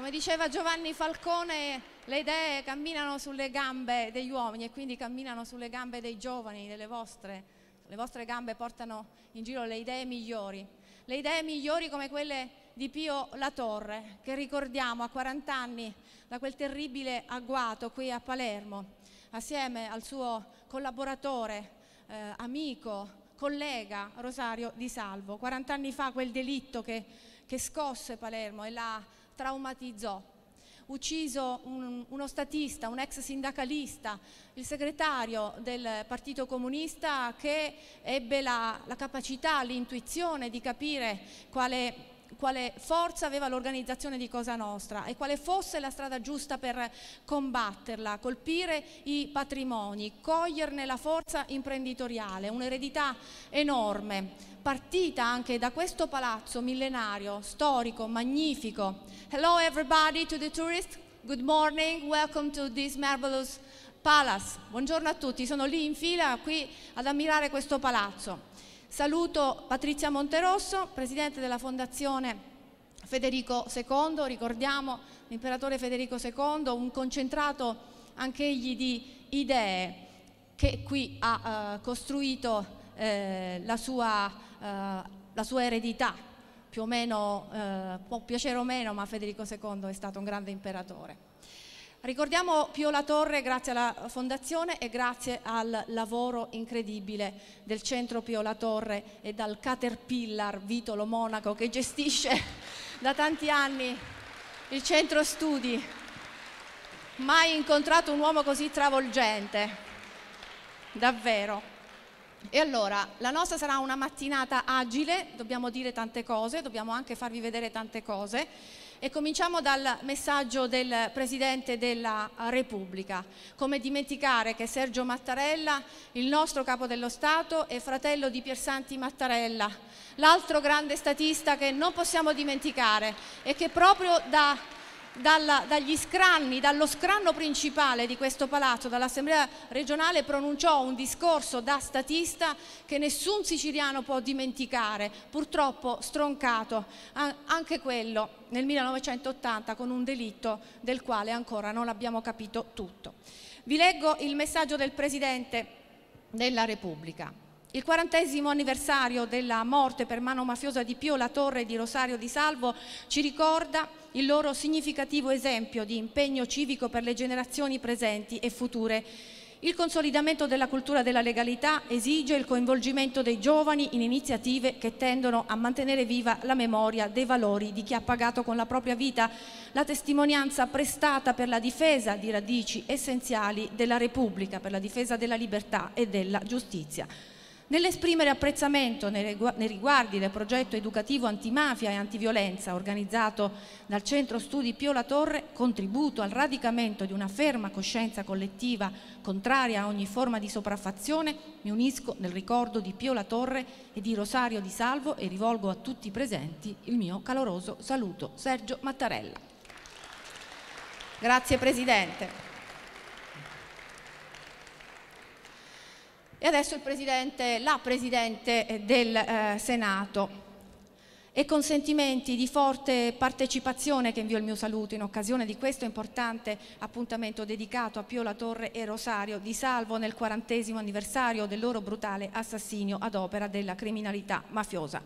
Come diceva Giovanni Falcone, le idee camminano sulle gambe degli uomini e quindi camminano sulle gambe dei giovani, delle vostre. Le vostre gambe portano in giro le idee migliori. Le idee migliori come quelle di Pio La Torre, che ricordiamo a 40 anni da quel terribile agguato qui a Palermo, assieme al suo collaboratore, eh, amico, collega Rosario Di Salvo. 40 anni fa quel delitto che, che scosse Palermo e la traumatizzò. Ucciso un, uno statista, un ex sindacalista, il segretario del Partito Comunista che ebbe la, la capacità, l'intuizione di capire quale quale forza aveva l'organizzazione di Cosa Nostra e quale fosse la strada giusta per combatterla, colpire i patrimoni, coglierne la forza imprenditoriale, un'eredità enorme, partita anche da questo palazzo millenario, storico, magnifico. Hello everybody to the tourists, good morning, welcome to this marvelous palace. Buongiorno a tutti, sono lì in fila qui ad ammirare questo palazzo. Saluto Patrizia Monterosso, Presidente della Fondazione Federico II, ricordiamo l'imperatore Federico II, un concentrato anch'egli di idee che qui ha eh, costruito eh, la, sua, eh, la, sua, eredità, più o meno, eh, può piacere o meno, ma Federico II è stato un grande imperatore. Ricordiamo Pio La Torre grazie alla Fondazione e grazie al lavoro incredibile del Centro Pio La Torre e dal Caterpillar Vitolo Monaco che gestisce da tanti anni il centro studi. Mai incontrato un uomo così travolgente, davvero. E allora, la nostra sarà una mattinata agile, dobbiamo dire tante cose, dobbiamo anche farvi vedere tante cose e cominciamo dal messaggio del Presidente della Repubblica. Come dimenticare che Sergio Mattarella, il nostro capo dello Stato, è fratello di Piersanti Mattarella, l'altro grande statista che non possiamo dimenticare e che proprio da dalla, dagli scranni, dallo scranno principale di questo palazzo, dall'Assemblea regionale, pronunciò un discorso da statista che nessun siciliano può dimenticare, purtroppo stroncato, anche quello nel 1980 con un delitto del quale ancora non abbiamo capito tutto. Vi leggo il messaggio del Presidente della Repubblica. Il quarantesimo anniversario della morte per mano mafiosa di Pio La Torre di Rosario Di Salvo ci ricorda il loro significativo esempio di impegno civico per le generazioni presenti e future. Il consolidamento della cultura della legalità esige il coinvolgimento dei giovani in iniziative che tendono a mantenere viva la memoria dei valori di chi ha pagato con la propria vita la testimonianza prestata per la difesa di radici essenziali della Repubblica, per la difesa della libertà e della giustizia. Nell'esprimere apprezzamento nei riguardi del progetto educativo antimafia e antiviolenza organizzato dal Centro Studi Pio La Torre, contributo al radicamento di una ferma coscienza collettiva contraria a ogni forma di sopraffazione, mi unisco nel ricordo di Pio La Torre e di Rosario Di Salvo e rivolgo a tutti i presenti il mio caloroso saluto. Sergio Mattarella. Grazie Presidente. E adesso Presidente, la Presidente eh, del eh, Senato e con sentimenti di forte partecipazione che invio il mio saluto in occasione di questo importante appuntamento dedicato a Pio La Torre e Rosario di Salvo nel quarantesimo anniversario del loro brutale assassinio ad opera della criminalità mafiosa.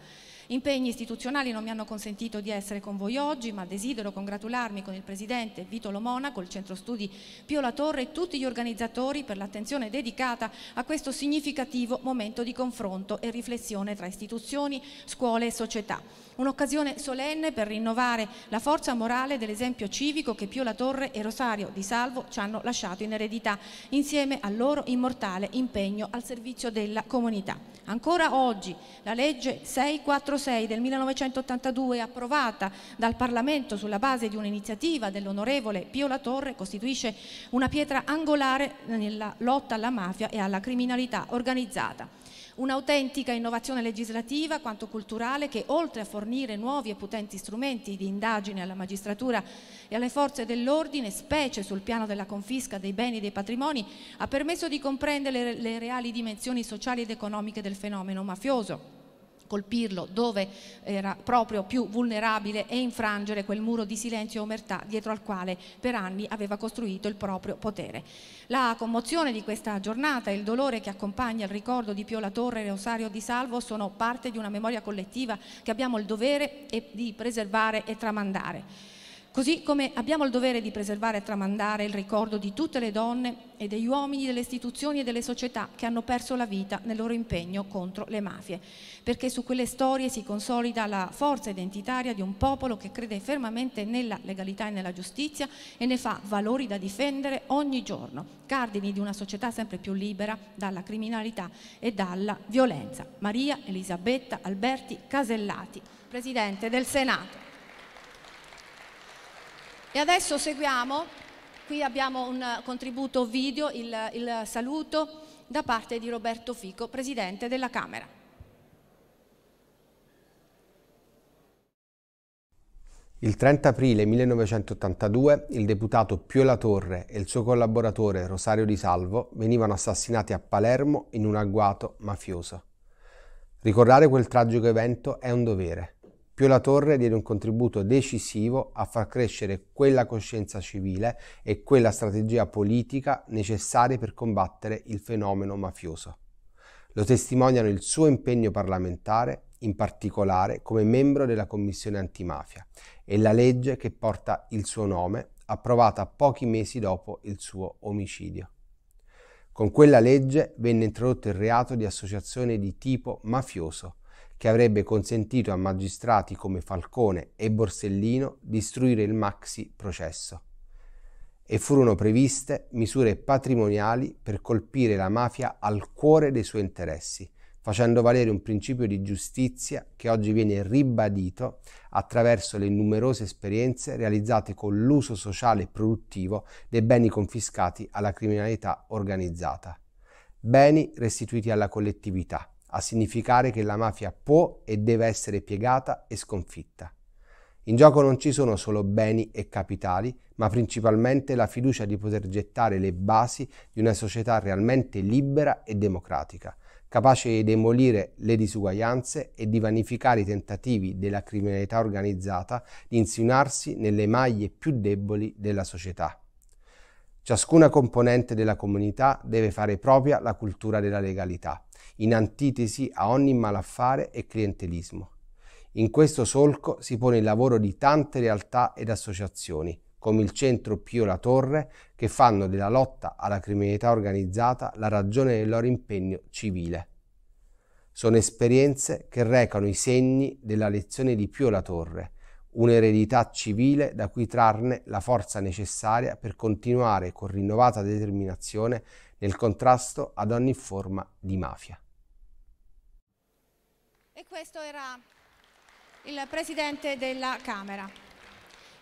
Impegni istituzionali non mi hanno consentito di essere con voi oggi, ma desidero congratularmi con il Presidente Vito Lomona, col Centro Studi Pio La Torre e tutti gli organizzatori per l'attenzione dedicata a questo significativo momento di confronto e riflessione tra istituzioni, scuole e società. Un'occasione solenne per rinnovare la forza morale dell'esempio civico che Pio La Torre e Rosario Di Salvo ci hanno lasciato in eredità, insieme al loro immortale impegno al servizio della comunità. Ancora oggi la legge 646 del 1982, approvata dal Parlamento sulla base di un'iniziativa dell'onorevole Pio La Torre, costituisce una pietra angolare nella lotta alla mafia e alla criminalità organizzata. Un'autentica innovazione legislativa quanto culturale che oltre a fornire nuovi e potenti strumenti di indagine alla magistratura e alle forze dell'ordine, specie sul piano della confisca dei beni e dei patrimoni, ha permesso di comprendere le, reali dimensioni sociali ed economiche del fenomeno mafioso colpirlo dove era proprio più vulnerabile e infrangere quel muro di silenzio e omertà dietro al quale per anni aveva costruito il proprio potere. La commozione di questa giornata e il dolore che accompagna il ricordo di Pio La Torre e Rosario di Salvo sono parte di una memoria collettiva che abbiamo il dovere di preservare e tramandare. Così come abbiamo il dovere di preservare e tramandare il ricordo di tutte le donne e degli uomini delle istituzioni e delle società che hanno perso la vita nel loro impegno contro le mafie, perché su quelle storie si consolida la forza identitaria di un popolo che crede fermamente nella legalità e nella giustizia e ne fa valori da difendere ogni giorno, cardini di una società sempre più libera dalla criminalità e dalla violenza. Maria Elisabetta Alberti Casellati, Presidente del Senato. E adesso seguiamo, qui abbiamo un contributo video, il, il saluto da parte di Roberto Fico, Presidente della Camera. Il 30 aprile 1982 il deputato Pio La Torre e il suo collaboratore Rosario Di Salvo venivano assassinati a Palermo in un agguato mafioso. Ricordare quel tragico evento è un dovere. Pio La Torre diede un contributo decisivo a far crescere quella coscienza civile e quella strategia politica necessarie per combattere il fenomeno mafioso. Lo testimoniano il suo impegno parlamentare, in particolare come membro della Commissione antimafia, e la legge che porta il suo nome, approvata pochi mesi dopo il suo omicidio. Con quella legge venne introdotto il reato di associazione di tipo mafioso, che avrebbe consentito a magistrati come Falcone e Borsellino di istruire il maxi processo. E furono previste misure patrimoniali per colpire la mafia al cuore dei suoi interessi, facendo valere un principio di giustizia che oggi viene ribadito attraverso le numerose esperienze realizzate con l'uso sociale e produttivo dei beni confiscati alla criminalità organizzata. Beni restituiti alla collettività, a significare che la mafia può e deve essere piegata e sconfitta. In gioco non ci sono solo beni e capitali, ma principalmente la fiducia di poter gettare le basi di una società realmente libera e democratica, capace di demolire le disuguaglianze e di vanificare i tentativi della criminalità organizzata di insinuarsi nelle maglie più deboli della società. Ciascuna componente della comunità deve fare propria la cultura della legalità, in antitesi a ogni malaffare e clientelismo. In questo solco si pone il lavoro di tante realtà ed associazioni, come il Centro Pio La Torre, che fanno della lotta alla criminalità organizzata la ragione del loro impegno civile. Sono esperienze che recano i segni della lezione di Pio La Torre, un'eredità civile da cui trarne la forza necessaria per continuare con rinnovata determinazione nel contrasto ad ogni forma di mafia. E questo era il Presidente della Camera.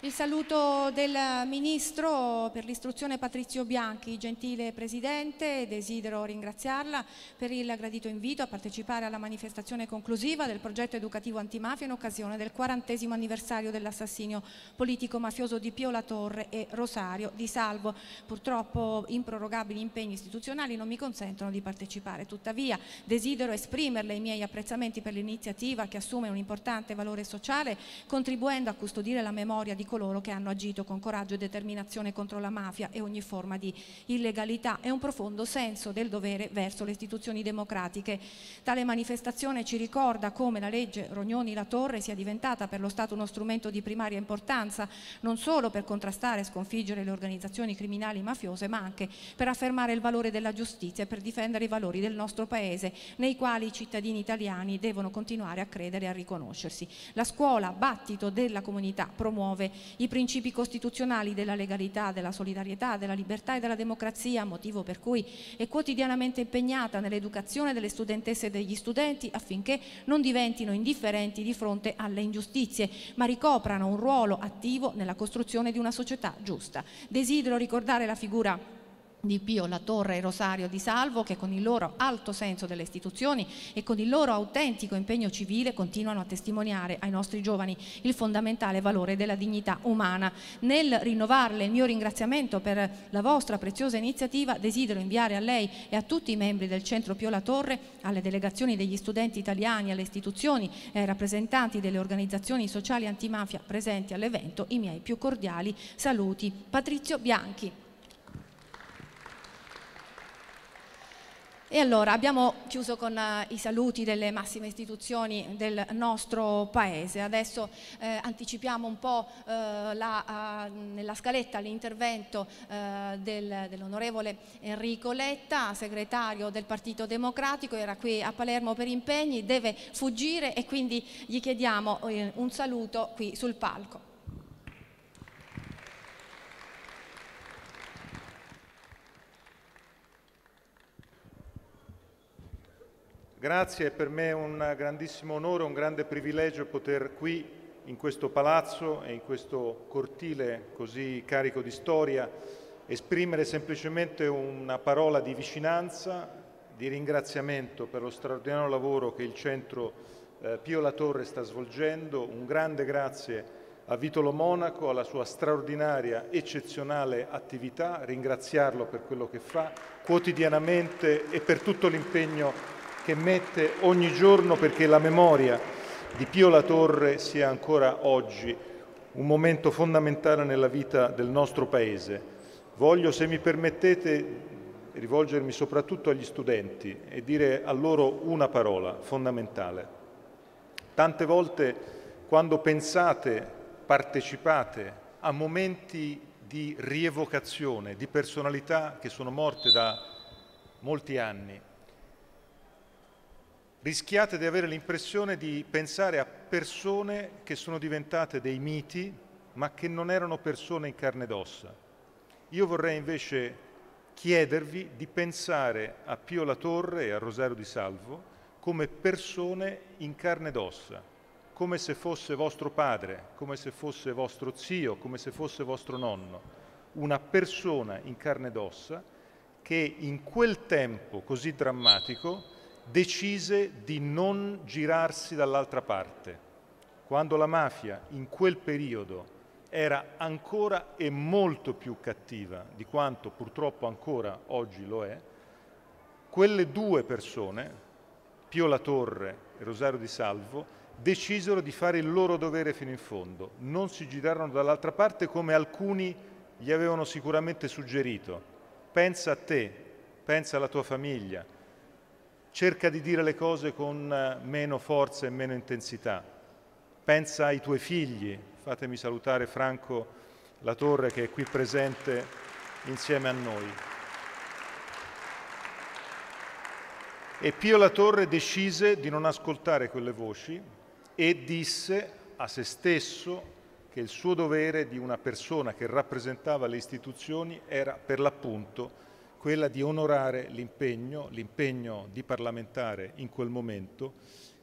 Il saluto del Ministro per l'istruzione Patrizio Bianchi, gentile Presidente, desidero ringraziarla per il gradito invito a partecipare alla manifestazione conclusiva del progetto educativo antimafia in occasione del quarantesimo anniversario dell'assassinio politico mafioso di Pio La Torre e Rosario di Salvo. Purtroppo improrogabili impegni istituzionali non mi consentono di partecipare, tuttavia desidero esprimerle i miei apprezzamenti per l'iniziativa che assume un importante valore sociale contribuendo a custodire la memoria di coloro che hanno agito con coraggio e determinazione contro la mafia e ogni forma di illegalità e un profondo senso del dovere verso le istituzioni democratiche. Tale manifestazione ci ricorda come la legge Rognoni-La Torre sia diventata per lo Stato uno strumento di primaria importanza non solo per contrastare e sconfiggere le organizzazioni criminali mafiose ma anche per affermare il valore della giustizia e per difendere i valori del nostro Paese nei quali i cittadini italiani devono continuare a credere e a riconoscersi. La scuola, battito della comunità, promuove i principi costituzionali della legalità, della solidarietà, della libertà e della democrazia, motivo per cui è quotidianamente impegnata nell'educazione delle studentesse e degli studenti affinché non diventino indifferenti di fronte alle ingiustizie, ma ricoprano un ruolo attivo nella costruzione di una società giusta. Desidero ricordare la figura di Pio La Torre e Rosario di Salvo che con il loro alto senso delle istituzioni e con il loro autentico impegno civile continuano a testimoniare ai nostri giovani il fondamentale valore della dignità umana. Nel rinnovarle il mio ringraziamento per la vostra preziosa iniziativa desidero inviare a lei e a tutti i membri del Centro Pio La Torre, alle delegazioni degli studenti italiani, alle istituzioni e ai rappresentanti delle organizzazioni sociali antimafia presenti all'evento i miei più cordiali saluti. Patrizio Bianchi. E allora abbiamo chiuso con uh, i saluti delle massime istituzioni del nostro Paese. Adesso eh, anticipiamo un po' eh, la, uh, nella scaletta l'intervento uh, del, dell'onorevole Enrico Letta, segretario del Partito Democratico, era qui a Palermo per impegni, deve fuggire e quindi gli chiediamo eh, un saluto qui sul palco. Grazie, per me è un grandissimo onore, un grande privilegio poter qui, in questo palazzo e in questo cortile così carico di storia, esprimere semplicemente una parola di vicinanza, di ringraziamento per lo straordinario lavoro che il Centro eh, Pio La Torre sta svolgendo, un grande grazie a Vitolo Monaco, alla sua straordinaria, eccezionale attività, ringraziarlo per quello che fa quotidianamente e per tutto l'impegno che mette ogni giorno perché la memoria di Pio La Torre sia ancora oggi un momento fondamentale nella vita del nostro Paese. Voglio, se mi permettete, rivolgermi soprattutto agli studenti e dire a loro una parola fondamentale. Tante volte quando pensate, partecipate a momenti di rievocazione di personalità che sono morte da molti anni, rischiate di avere l'impressione di pensare a persone che sono diventate dei miti, ma che non erano persone in carne ed ossa. Io vorrei invece chiedervi di pensare a Pio La Torre e a Rosario di Salvo come persone in carne ed ossa, come se fosse vostro padre, come se fosse vostro zio, come se fosse vostro nonno. Una persona in carne ed ossa che in quel tempo così drammatico decise di non girarsi dall'altra parte. Quando la mafia in quel periodo era ancora e molto più cattiva di quanto purtroppo ancora oggi lo è, quelle due persone, Pio La Torre e Rosario di Salvo, decisero di fare il loro dovere fino in fondo, non si girarono dall'altra parte come alcuni gli avevano sicuramente suggerito. Pensa a te, pensa alla tua famiglia, cerca di dire le cose con eh, meno forza e meno intensità. Pensa ai tuoi figli, fatemi salutare Franco La Torre che è qui presente insieme a noi. E Pio La Torre decise di non ascoltare quelle voci e disse a se stesso che il suo dovere di una persona che rappresentava le istituzioni era per l'appunto quella di onorare l'impegno, l'impegno di parlamentare in quel momento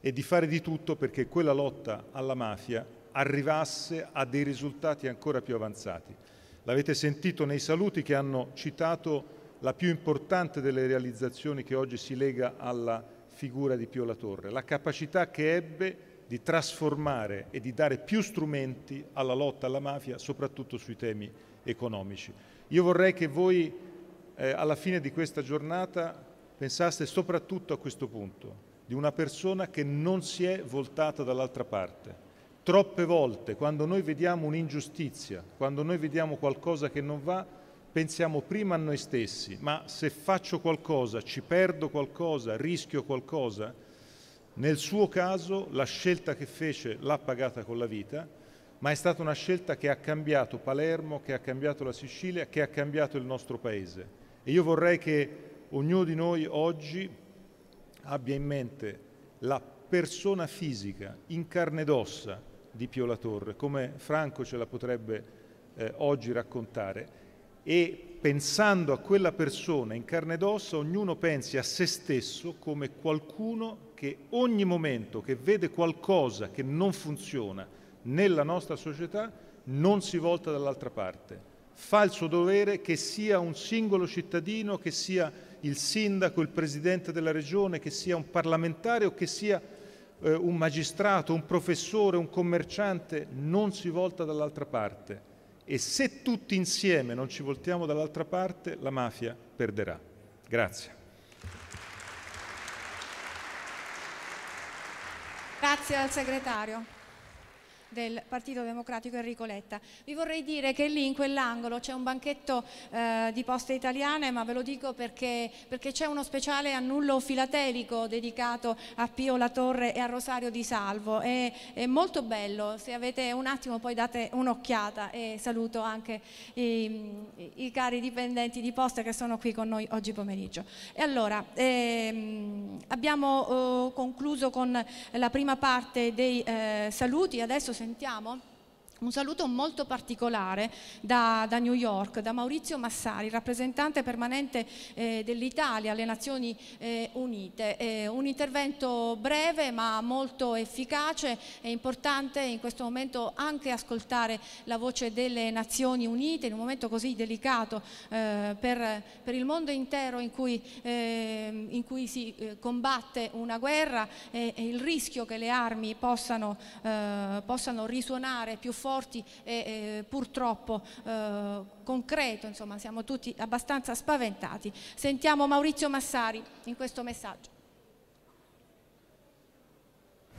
e di fare di tutto perché quella lotta alla mafia arrivasse a dei risultati ancora più avanzati. L'avete sentito nei saluti che hanno citato la più importante delle realizzazioni che oggi si lega alla figura di Pio La Torre, la capacità che ebbe di trasformare e di dare più strumenti alla lotta alla mafia, soprattutto sui temi economici. Io vorrei che voi eh, alla fine di questa giornata pensaste soprattutto a questo punto, di una persona che non si è voltata dall'altra parte. Troppe volte, quando noi vediamo un'ingiustizia, quando noi vediamo qualcosa che non va, pensiamo prima a noi stessi, ma se faccio qualcosa, ci perdo qualcosa, rischio qualcosa, nel suo caso la scelta che fece l'ha pagata con la vita, ma è stata una scelta che ha cambiato Palermo, che ha cambiato la Sicilia, che ha cambiato il nostro Paese. E io vorrei che ognuno di noi oggi abbia in mente la persona fisica in carne ed ossa di Pio La Torre, come Franco ce la potrebbe eh, oggi raccontare, e pensando a quella persona in carne ed ossa, ognuno pensi a se stesso come qualcuno che ogni momento che vede qualcosa che non funziona nella nostra società non si volta dall'altra parte, fa il suo dovere, che sia un singolo cittadino, che sia il sindaco, il presidente della regione, che sia un parlamentare o che sia eh, un magistrato, un professore, un commerciante, non si volta dall'altra parte. E se tutti insieme non ci voltiamo dall'altra parte, la mafia perderà. Grazie. Grazie al segretario del Partito Democratico Enrico Letta. Vi vorrei dire che lì in quell'angolo c'è un banchetto eh, di poste italiane, ma ve lo dico perché, perché c'è uno speciale annullo filatelico dedicato a Pio La Torre e a Rosario Di Salvo. È, è molto bello, se avete un attimo poi date un'occhiata e saluto anche i, i, cari dipendenti di poste che sono qui con noi oggi pomeriggio. E allora, ehm, abbiamo eh, concluso con la prima parte dei eh, saluti, adesso sentiamo un saluto molto particolare da, da, New York, da Maurizio Massari, rappresentante permanente eh, dell'Italia alle Nazioni eh, Unite. Eh, un intervento breve ma molto efficace, è importante in questo momento anche ascoltare la voce delle Nazioni Unite in un momento così delicato eh, per, per, il mondo intero in cui, eh, in cui si eh, combatte una guerra e, il rischio che le armi possano, possano risuonare più forte forti e eh, purtroppo eh, concreto, insomma siamo tutti abbastanza spaventati. Sentiamo Maurizio Massari in questo messaggio.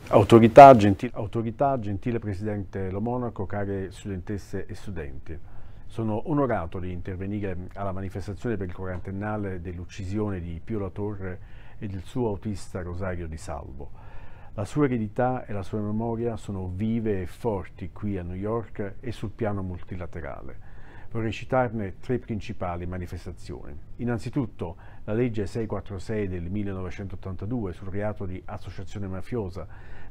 Autorità, gentile, autorità, gentile Presidente Lo Monaco, care studentesse e studenti. Sono onorato di intervenire alla manifestazione per il quarantennale dell'uccisione di Pio La Torre e del suo autista Rosario Di Salvo. La sua eredità e la sua memoria sono vive e forti qui a New York e sul piano multilaterale. Vorrei citarne tre principali manifestazioni. Innanzitutto la legge 646 del 1982 sul reato di associazione mafiosa,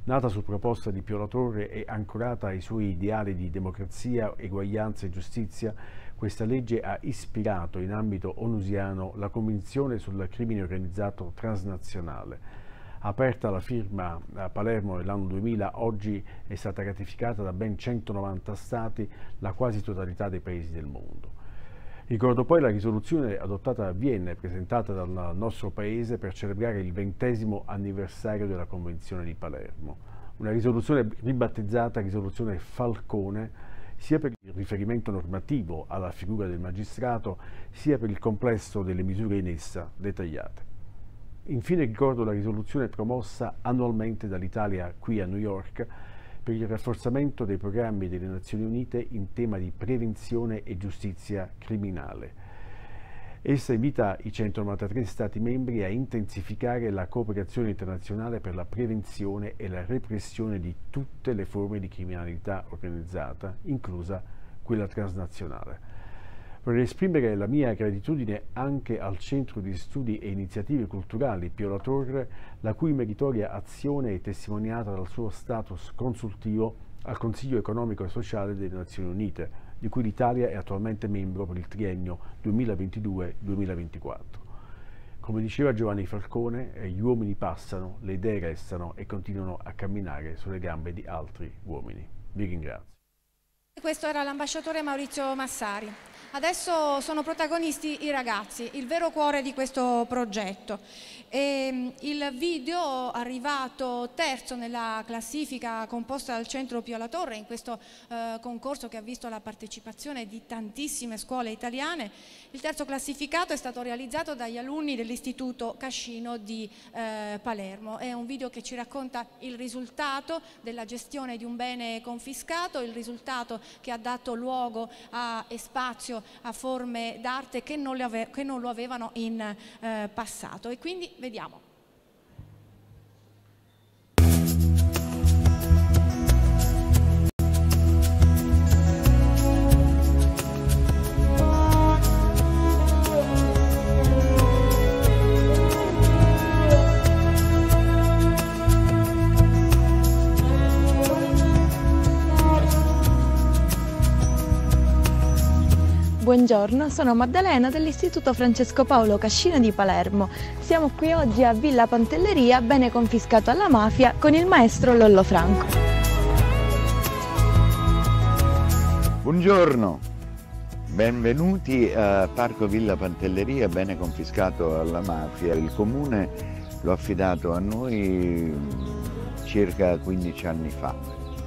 nata su proposta di Pio La Torre e ancorata ai suoi ideali di democrazia, eguaglianza e giustizia, questa legge ha ispirato in ambito onusiano la Convenzione sul crimine organizzato transnazionale, aperta la firma a Palermo nell'anno 2000, oggi è stata ratificata da ben 190 Stati, la quasi totalità dei paesi del mondo. Ricordo poi la risoluzione adottata a Vienna e presentata dal nostro Paese per celebrare il ventesimo anniversario della Convenzione di Palermo. Una risoluzione ribattezzata risoluzione Falcone sia per il riferimento normativo alla figura del magistrato, sia per il complesso delle misure in essa dettagliate. Infine ricordo la risoluzione promossa annualmente dall'Italia qui a New York per il rafforzamento dei programmi delle Nazioni Unite in tema di prevenzione e giustizia criminale. Essa invita i 193 Stati membri a intensificare la cooperazione internazionale per la prevenzione e la repressione di tutte le forme di criminalità organizzata, inclusa quella transnazionale. Vorrei esprimere la mia gratitudine anche al Centro di Studi e Iniziative Culturali Pio La Torre, la cui meritoria azione è testimoniata dal suo status consultivo al Consiglio economico e sociale delle Nazioni Unite, di cui l'Italia è attualmente membro per il triennio 2022-2024. Come diceva Giovanni Falcone, eh, gli uomini passano, le idee restano e continuano a camminare sulle gambe di altri uomini. Vi ringrazio. Questo era l'ambasciatore Maurizio Massari. Adesso sono protagonisti i ragazzi, il vero cuore di questo progetto. E mm, il video arrivato terzo nella classifica composta dal Centro Pio La Torre in questo eh, concorso che ha visto la partecipazione di tantissime scuole italiane. Il terzo classificato è stato realizzato dagli alunni dell'Istituto Cascino di eh, Palermo. È un video che ci racconta il risultato della gestione di un bene confiscato, il risultato che ha dato luogo a, e spazio a forme d'arte che, che, non lo avevano in eh, passato. E quindi Vediamo. Buongiorno, sono Maddalena dell'Istituto Francesco Paolo Cascino di Palermo. Siamo qui oggi a Villa Pantelleria, bene confiscato alla mafia, con il maestro Lollo Franco. Buongiorno, Benvenuti a Parco Villa Pantelleria, bene confiscato alla mafia. Il comune l'ho affidato a noi circa 15 anni fa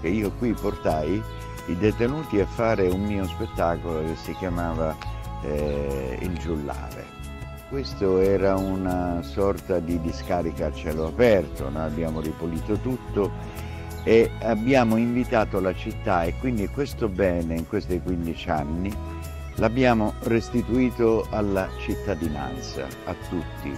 e io qui portai i detenuti a fare un mio spettacolo che si chiamava eh, Il Giullare. Questo era una sorta di discarica a cielo aperto, noi abbiamo ripulito tutto e abbiamo invitato la città e quindi questo bene in questi 15 anni l'abbiamo restituito alla cittadinanza, a tutti.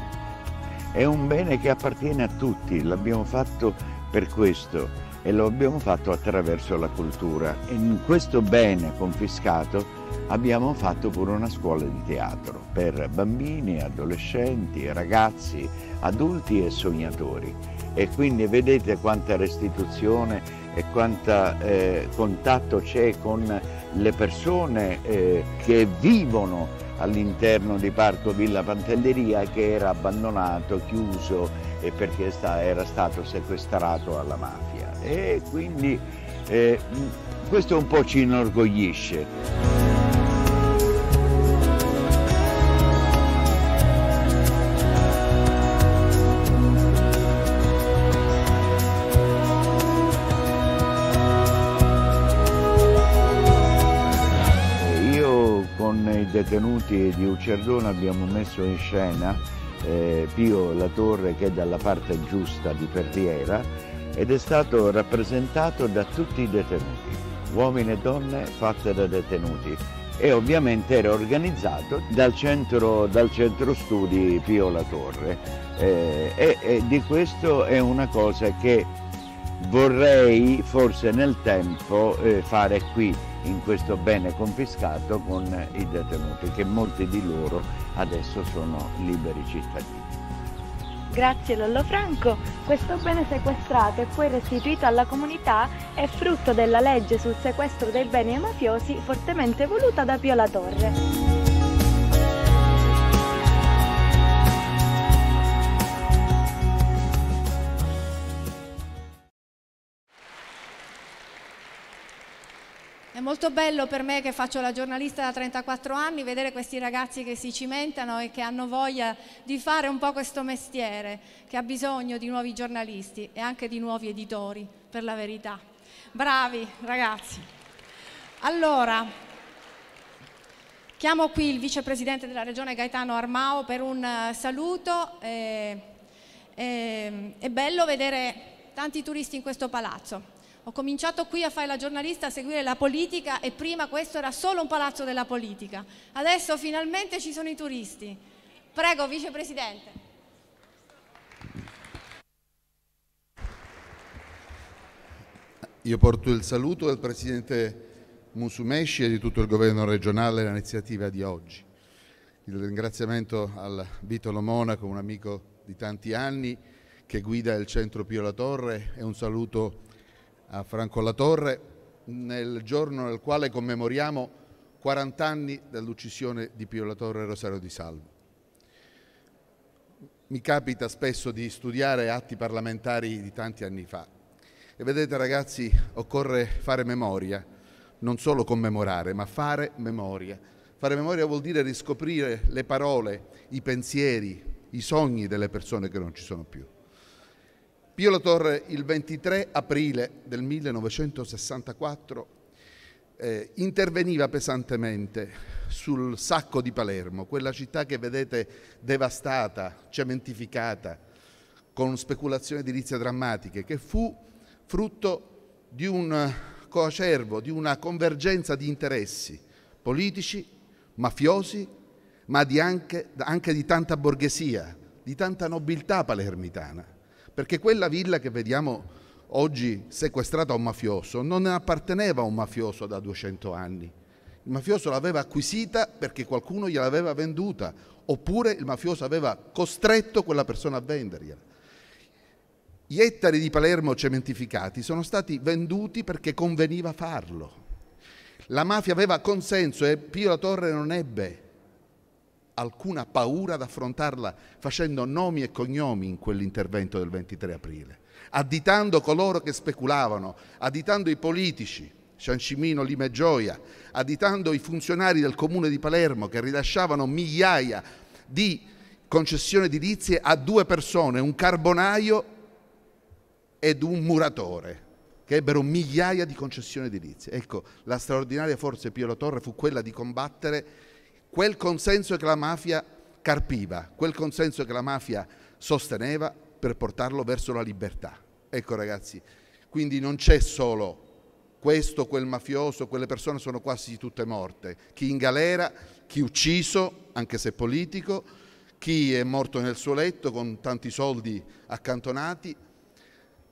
È un bene che appartiene a tutti, l'abbiamo fatto per questo e lo abbiamo fatto attraverso la cultura. In questo bene confiscato abbiamo fatto pure una scuola di teatro per bambini, adolescenti, ragazzi, adulti e sognatori. E quindi vedete quanta restituzione e quanto eh, contatto c'è con le persone eh, che vivono all'interno di Parco Villa Pantelleria che era abbandonato, chiuso e perché era stato sequestrato alla mafia. E quindi eh, questo un po' ci inorgoglisce. detenuti di Ucerdona abbiamo messo in scena eh, Pio La Torre che è dalla parte giusta di Perriera ed è stato rappresentato da tutti i detenuti, uomini e donne fatte da detenuti e ovviamente era organizzato dal centro, dal centro studi Pio La Torre eh, e, e di questo è una cosa che vorrei forse nel tempo eh, fare qui in questo bene confiscato con i detenuti, che molti di loro adesso sono liberi cittadini. Grazie Lollo Franco, questo bene sequestrato e poi restituito alla comunità è frutto della legge sul sequestro dei beni ai mafiosi fortemente voluta da Pio La Torre. Molto bello per me che faccio la giornalista da 34 anni vedere questi ragazzi che si cimentano e che hanno voglia di fare un po' questo mestiere, che ha bisogno di nuovi giornalisti e anche di nuovi editori, per la verità. Bravi ragazzi. Allora, chiamo qui il vicepresidente della regione Gaetano Armao per un eh, saluto. Eh, eh, è bello vedere tanti turisti in questo palazzo. Ho cominciato qui a fare la giornalista, a seguire la politica e prima questo era solo un palazzo della politica. Adesso finalmente ci sono i turisti. Prego, vicepresidente. Io porto il saluto del presidente Musumesci e di tutto il governo regionale all'iniziativa di oggi. Il ringraziamento al Vitolo Monaco, un amico di tanti anni che guida il centro Pio La Torre e un saluto a Franco Latorre nel giorno nel quale commemoriamo 40 anni dall'uccisione di Pio Latorre e Rosario di Salvo. Mi capita spesso di studiare atti parlamentari di tanti anni fa e vedete ragazzi occorre fare memoria, non solo commemorare, ma fare memoria. Fare memoria vuol dire riscoprire le parole, i pensieri, i sogni delle persone che non ci sono più. Pio La Torre il 23 aprile del 1964 eh, interveniva pesantemente sul sacco di Palermo, quella città che vedete devastata, cementificata, con speculazioni edilizie drammatiche, che fu frutto di un coacervo, di una convergenza di interessi politici, mafiosi, ma di anche, anche di tanta borghesia, di tanta nobiltà palermitana perché quella villa che vediamo oggi sequestrata a un mafioso non apparteneva a un mafioso da 200 anni. Il mafioso l'aveva acquisita perché qualcuno gliel'aveva venduta, oppure il mafioso aveva costretto quella persona a vendergliela. Gli ettari di Palermo cementificati sono stati venduti perché conveniva farlo. La mafia aveva consenso e Pio La Torre non ebbe alcuna paura ad affrontarla facendo nomi e cognomi in quell'intervento del 23 aprile, additando coloro che speculavano, additando i politici Ciancimino, Lima e Gioia, additando i funzionari del comune di Palermo che rilasciavano migliaia di concessioni edilizie a due persone, un carbonaio ed un muratore, che ebbero migliaia di concessioni edilizie. Ecco, la straordinaria forza di Pio La Torre fu quella di combattere quel consenso che la mafia carpiva, quel consenso che la mafia sosteneva per portarlo verso la libertà. Ecco ragazzi, quindi non c'è solo questo, quel mafioso, quelle persone sono quasi tutte morte. Chi in galera, chi ucciso, anche se politico, chi è morto nel suo letto con tanti soldi accantonati,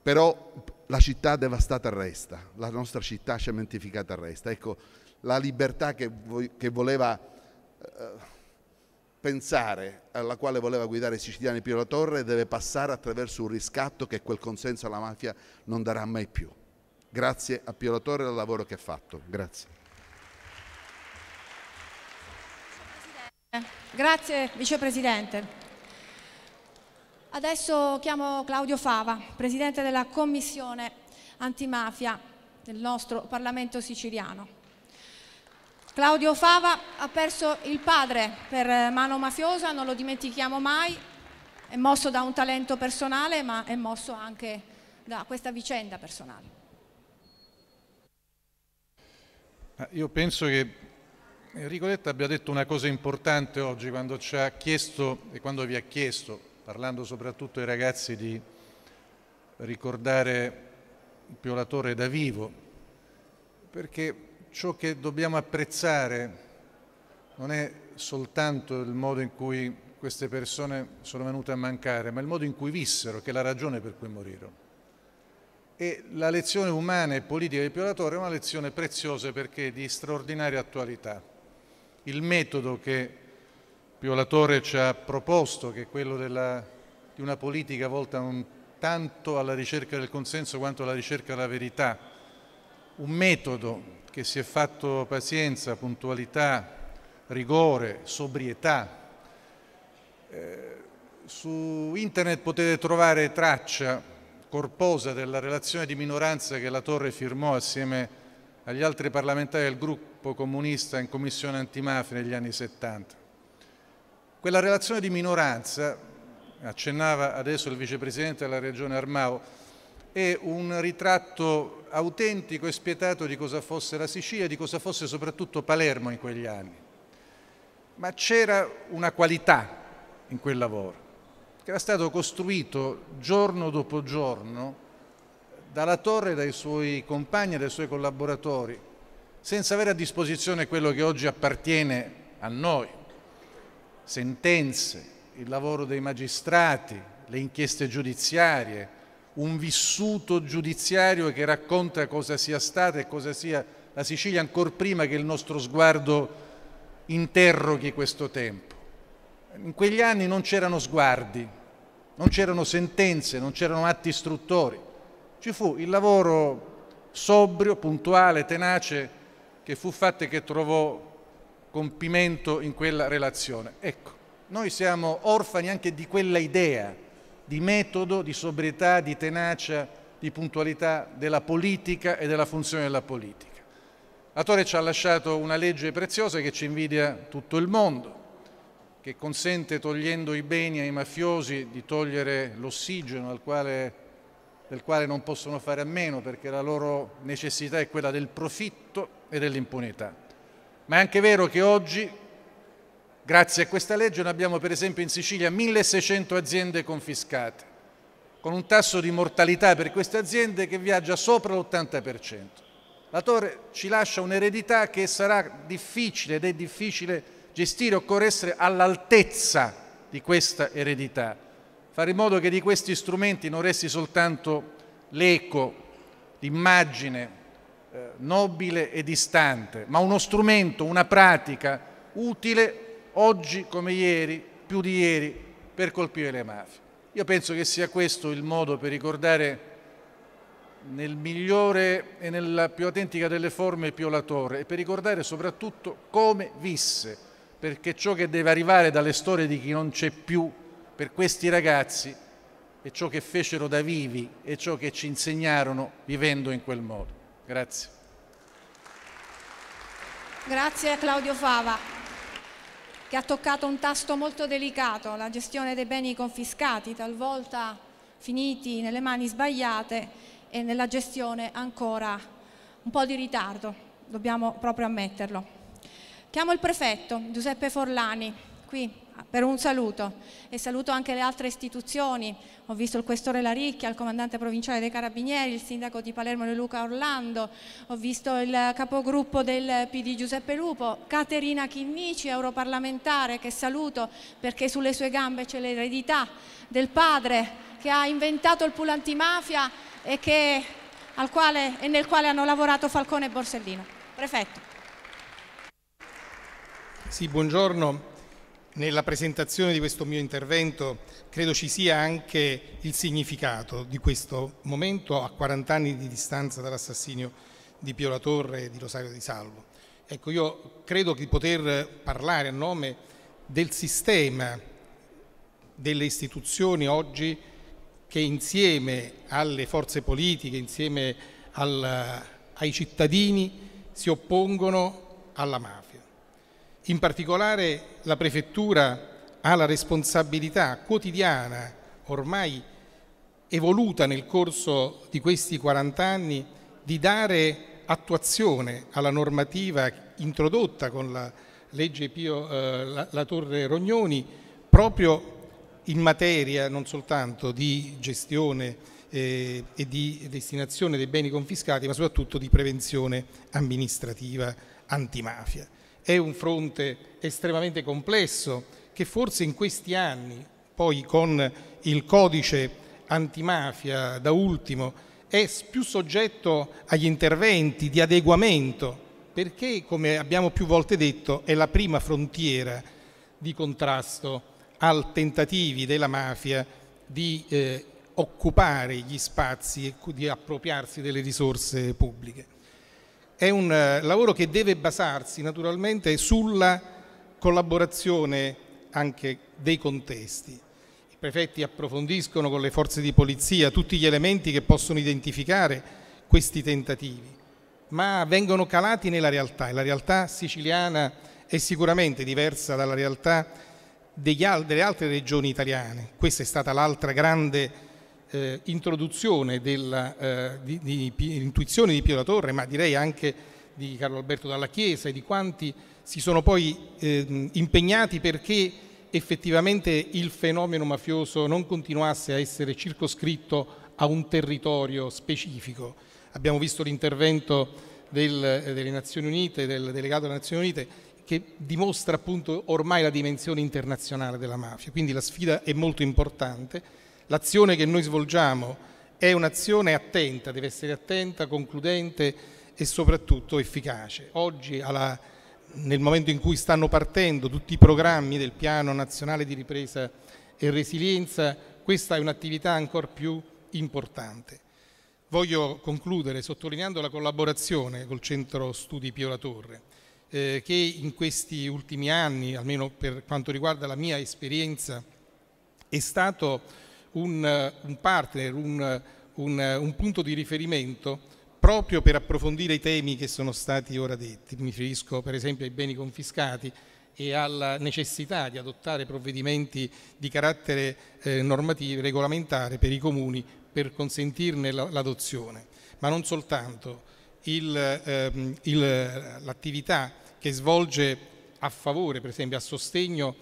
però la città devastata resta, la nostra città cementificata resta. Ecco, la libertà che, che voleva pensare, alla quale voleva guidare i siciliani Pio La Torre, deve passare attraverso un riscatto che quel consenso alla mafia non darà mai più. Grazie a Pio La Torre al lavoro che ha fatto. Grazie. Grazie Vicepresidente. Adesso chiamo Claudio Fava, Presidente della Commissione Antimafia del nostro Parlamento siciliano. Claudio Fava ha perso il padre per mano mafiosa, non lo dimentichiamo mai, è mosso da un talento personale ma è mosso anche da questa vicenda personale. Io penso che Enrico Letta abbia detto una cosa importante oggi quando ci ha chiesto e quando vi ha chiesto, parlando soprattutto ai ragazzi, di ricordare Pio La Torre da vivo, perché ciò che dobbiamo apprezzare non è soltanto il modo in cui queste persone sono venute a mancare, ma il modo in cui vissero, che è la ragione per cui morirono. E la lezione umana e politica di Pio La Torre è una lezione preziosa perché è di straordinaria attualità il metodo che Pio La Torre ci ha proposto, che è quello della, di una politica volta non tanto alla ricerca del consenso quanto alla ricerca della verità, un metodo che si è fatto pazienza, puntualità, rigore, sobrietà. Eh, su internet potete trovare traccia corposa della relazione di minoranza che la Torre firmò assieme agli altri parlamentari del gruppo comunista in commissione antimafia negli anni 70. Quella relazione di minoranza, accennava adesso il vicepresidente della regione Armao, è un ritratto autentico e spietato di cosa fosse la Sicilia, di cosa fosse soprattutto Palermo in quegli anni. Ma c'era una qualità in quel lavoro, che era stato costruito giorno dopo giorno dalla Torre, dai suoi compagni e dai suoi collaboratori, senza avere a disposizione quello che oggi appartiene a noi, sentenze, il lavoro dei magistrati, le inchieste giudiziarie, un vissuto giudiziario che racconta cosa sia stata e cosa sia la Sicilia ancora prima che il nostro sguardo interroghi questo tempo. In quegli anni non c'erano sguardi, non c'erano sentenze, non c'erano atti istruttori. Ci fu il lavoro sobrio, puntuale, tenace che fu fatta e che trovò compimento in quella relazione. Ecco, noi siamo orfani anche di quella idea di metodo, di sobrietà, di tenacia, di puntualità della politica e della funzione della politica. La Torre ci ha lasciato una legge preziosa che ci invidia tutto il mondo, che consente, togliendo i beni ai mafiosi, di togliere l'ossigeno al quale del quale non possono fare a meno perché la loro necessità è quella del profitto e dell'impunità. Ma è anche vero che oggi, grazie a questa legge, noi abbiamo per esempio in Sicilia 1600 aziende confiscate, con un tasso di mortalità per queste aziende che viaggia sopra l'80%. La Torre ci lascia un'eredità che sarà difficile ed è difficile gestire, occorre essere all'altezza di questa eredità fare in modo che di questi strumenti non resti soltanto l'eco, l'immagine eh, nobile e distante, ma uno strumento, una pratica utile oggi come ieri, più di ieri, per colpire le mafie. Io penso che sia questo il modo per ricordare nel migliore e nella più autentica delle forme Pio La Torre e per ricordare soprattutto come visse, perché ciò che deve arrivare dalle storie di chi non c'è più per questi ragazzi è ciò che fecero da vivi e ciò che ci insegnarono vivendo in quel modo. Grazie. Grazie a Claudio Fava che ha toccato un tasto molto delicato, la gestione dei beni confiscati, talvolta finiti nelle mani sbagliate e nella gestione ancora un po' di ritardo, dobbiamo proprio ammetterlo. Chiamo il prefetto Giuseppe Forlani qui per un saluto e saluto anche le altre istituzioni, ho visto il questore Laricchia, il comandante provinciale dei Carabinieri, il sindaco di Palermo De Luca Orlando, ho visto il capogruppo del PD Giuseppe Lupo, Caterina Chinnici, europarlamentare, che saluto perché sulle sue gambe c'è l'eredità del padre che ha inventato il pool antimafia e, che, quale, e nel quale hanno lavorato Falcone e Borsellino. Prefetto. Sì, buongiorno. Nella presentazione di questo mio intervento credo ci sia anche il significato di questo momento a 40 anni di distanza dall'assassinio di Pio La Torre e di Rosario di Salvo. Ecco, io credo di poter parlare a nome del sistema delle istituzioni oggi che insieme alle forze politiche, insieme al, ai cittadini si oppongono alla mafia. In particolare la prefettura ha la responsabilità quotidiana, ormai evoluta nel corso di questi 40 anni, di dare attuazione alla normativa introdotta con la legge Pio eh, la, la Torre Rognoni proprio in materia non soltanto di gestione eh, e di destinazione dei beni confiscati, ma soprattutto di prevenzione amministrativa antimafia. È un fronte estremamente complesso che forse in questi anni, poi con il codice antimafia da ultimo, è più soggetto agli interventi di adeguamento perché, come abbiamo più volte detto, è la prima frontiera di contrasto ai tentativi della mafia di eh, occupare gli spazi e di appropriarsi delle risorse pubbliche è un eh, lavoro che deve basarsi naturalmente sulla collaborazione anche dei contesti. I prefetti approfondiscono con le forze di polizia tutti gli elementi che possono identificare questi tentativi, ma vengono calati nella realtà e la realtà siciliana è sicuramente diversa dalla realtà delle altre regioni italiane. Questa è stata l'altra grande eh, introduzione della, eh, di, di, intuizione di Pio La Torre, ma direi anche di Carlo Alberto Dalla Chiesa e di quanti si sono poi eh, impegnati perché effettivamente il fenomeno mafioso non continuasse a essere circoscritto a un territorio specifico. Abbiamo visto l'intervento del, delle Nazioni Unite, del delegato delle Nazioni Unite, che dimostra appunto ormai la dimensione internazionale della mafia. Quindi la sfida è molto importante L'azione che noi svolgiamo è un'azione attenta, deve essere attenta, concludente e soprattutto efficace. Oggi, alla, nel momento in cui stanno partendo tutti i programmi del Piano Nazionale di Ripresa e Resilienza, questa è un'attività ancora più importante. Voglio concludere sottolineando la collaborazione col Centro Studi Pio La Torre, eh, che in questi ultimi anni, almeno per quanto riguarda la mia esperienza, è stato un, un partner, un, un, un punto di riferimento proprio per approfondire i temi che sono stati ora detti. Mi riferisco per esempio ai beni confiscati e alla necessità di adottare provvedimenti di carattere eh, normativo, regolamentare per i comuni per consentirne l'adozione. Ma non soltanto, ehm, l'attività che svolge a favore, per esempio a sostegno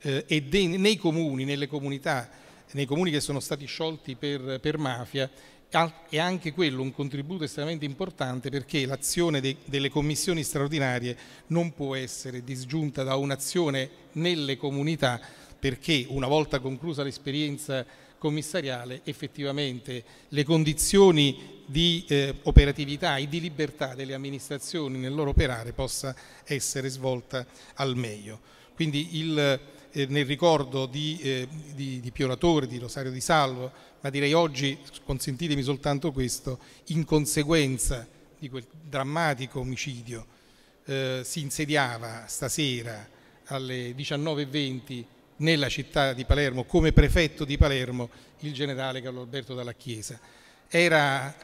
eh, e de, nei comuni, nelle comunità, nei comuni che sono stati sciolti per, per mafia è anche quello un contributo estremamente importante perché l'azione de, delle commissioni straordinarie non può essere disgiunta da un'azione nelle comunità perché una volta conclusa l'esperienza commissariale effettivamente le condizioni di eh, operatività e di libertà delle amministrazioni nel loro operare possa essere svolta al meglio. Quindi il, eh, nel ricordo di, eh, di, di Pio La Torre, di Rosario di Salvo, ma direi oggi, consentitemi soltanto questo, in conseguenza di quel drammatico omicidio, eh, si insediava stasera alle 19.20 nella città di Palermo, come prefetto di Palermo, il generale Carlo Alberto Dalla Chiesa. Era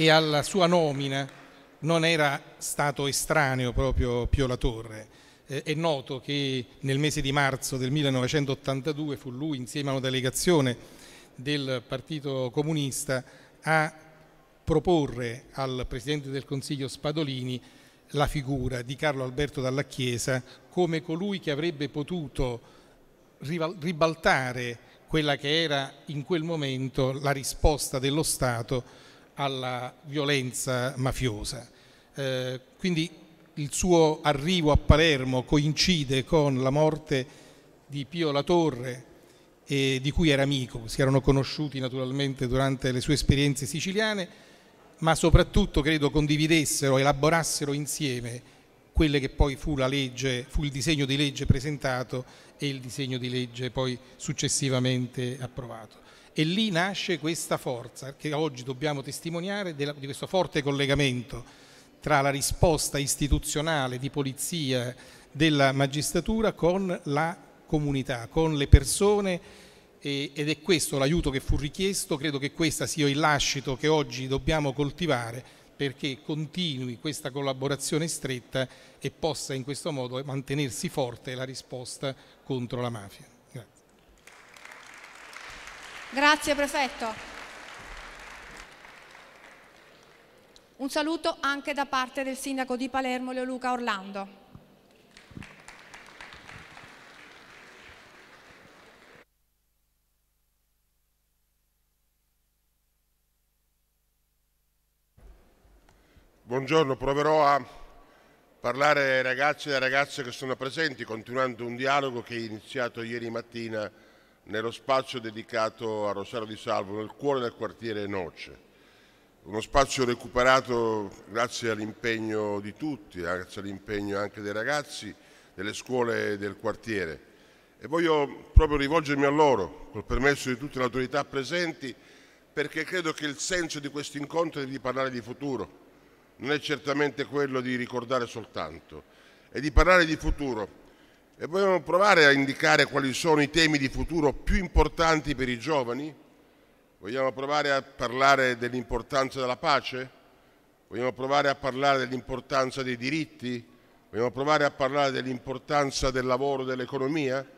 e alla sua nomina non era stato estraneo proprio Pio La Torre. Eh, è noto che nel mese di marzo del 1982 fu lui, insieme a una delegazione del Partito Comunista, a proporre al Presidente del Consiglio Spadolini la figura di Carlo Alberto Dalla Chiesa come colui che avrebbe potuto ribaltare quella che era in quel momento la risposta dello Stato alla violenza mafiosa. Eh, quindi il suo arrivo a Palermo coincide con la morte di Pio La Torre, eh, di cui era amico, si erano conosciuti naturalmente durante le sue esperienze siciliane, ma soprattutto credo condividessero, elaborassero insieme quelle che poi fu legge, fu il disegno di legge presentato e il disegno di legge poi successivamente approvato. E lì nasce questa forza che oggi dobbiamo testimoniare di questo forte collegamento tra la risposta istituzionale di polizia della magistratura con la comunità, con le persone ed è questo l'aiuto che fu richiesto, credo che questo sia il lascito che oggi dobbiamo coltivare perché continui questa collaborazione stretta e possa in questo modo mantenersi forte la risposta contro la mafia. Grazie, Prefetto. Un saluto anche da parte del Sindaco di Palermo, Leoluca Orlando. Buongiorno, proverò a parlare ai ragazzi e alle ragazze che sono presenti, continuando un dialogo che è iniziato ieri mattina nello spazio dedicato a Rosario di Salvo, nel cuore del quartiere Noce. Uno spazio recuperato grazie all'impegno di tutti, grazie all'impegno anche dei ragazzi, delle scuole del quartiere. E voglio proprio rivolgermi a loro, col permesso di tutte le autorità presenti, perché credo che il senso di questo incontro è di parlare di futuro, non è certamente quello di ricordare soltanto, è di parlare di futuro. E vogliamo provare a indicare quali sono i temi di futuro più importanti per i giovani? Vogliamo provare a parlare dell'importanza della pace? Vogliamo provare a parlare dell'importanza dei diritti? Vogliamo provare a parlare dell'importanza del lavoro, dell'economia?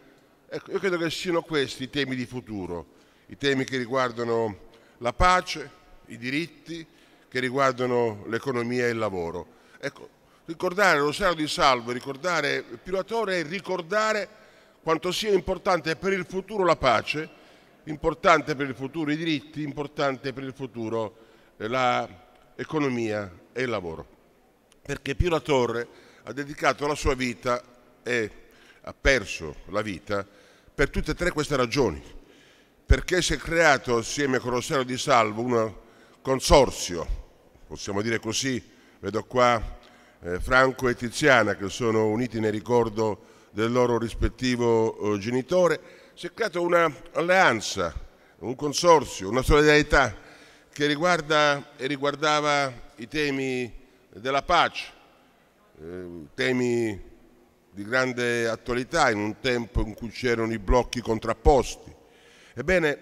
Ecco, io credo che siano questi i temi di futuro, i temi che riguardano la pace, i diritti, che riguardano l'economia e il lavoro. Ecco, ricordare Rosario di Salvo, ricordare Pilatore e ricordare quanto sia importante per il futuro la pace, importante per il futuro i diritti, importante per il futuro l'economia e il lavoro. Perché Pio La Torre ha dedicato la sua vita e ha perso la vita per tutte e tre queste ragioni. Perché si è creato assieme con Rosario di Salvo un consorzio possiamo dire così, vedo qua eh, Franco e Tiziana che sono uniti nel ricordo del loro rispettivo eh, genitore, si è creata un'alleanza, un consorzio, una solidarietà che riguarda e riguardava i temi della pace, eh, temi di grande attualità in un tempo in cui c'erano i blocchi contrapposti. Ebbene,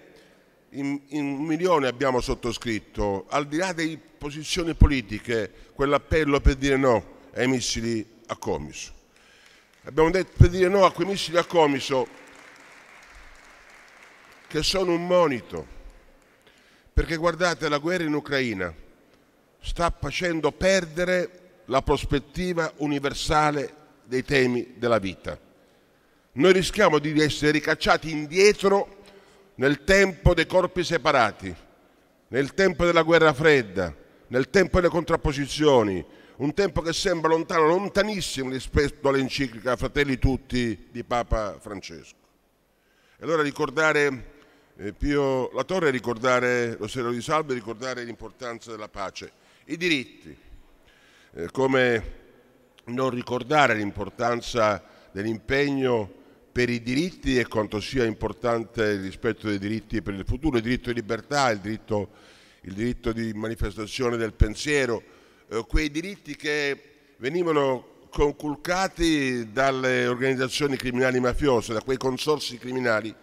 in, in un milione abbiamo sottoscritto, al di là delle posizioni politiche, quell'appello per dire no ai missili a Comiso. Abbiamo detto per dire no a quei missili a Comiso che sono un monito, perché guardate la guerra in Ucraina sta facendo perdere la prospettiva universale dei temi della vita. Noi rischiamo di essere ricacciati indietro nel tempo dei corpi separati, nel tempo della guerra fredda, nel tempo delle contrapposizioni, un tempo che sembra lontano, lontanissimo rispetto all'enciclica Fratelli tutti di Papa Francesco. E allora ricordare eh, Pio La Torre, ricordare Rosario di Salve, ricordare l'importanza della pace, i diritti, eh, come non ricordare l'importanza dell'impegno per i diritti e quanto sia importante il rispetto dei diritti per il futuro, il diritto di libertà, il diritto, il diritto di manifestazione del pensiero, eh, quei diritti che venivano conculcati dalle organizzazioni criminali mafiose, da quei consorsi criminali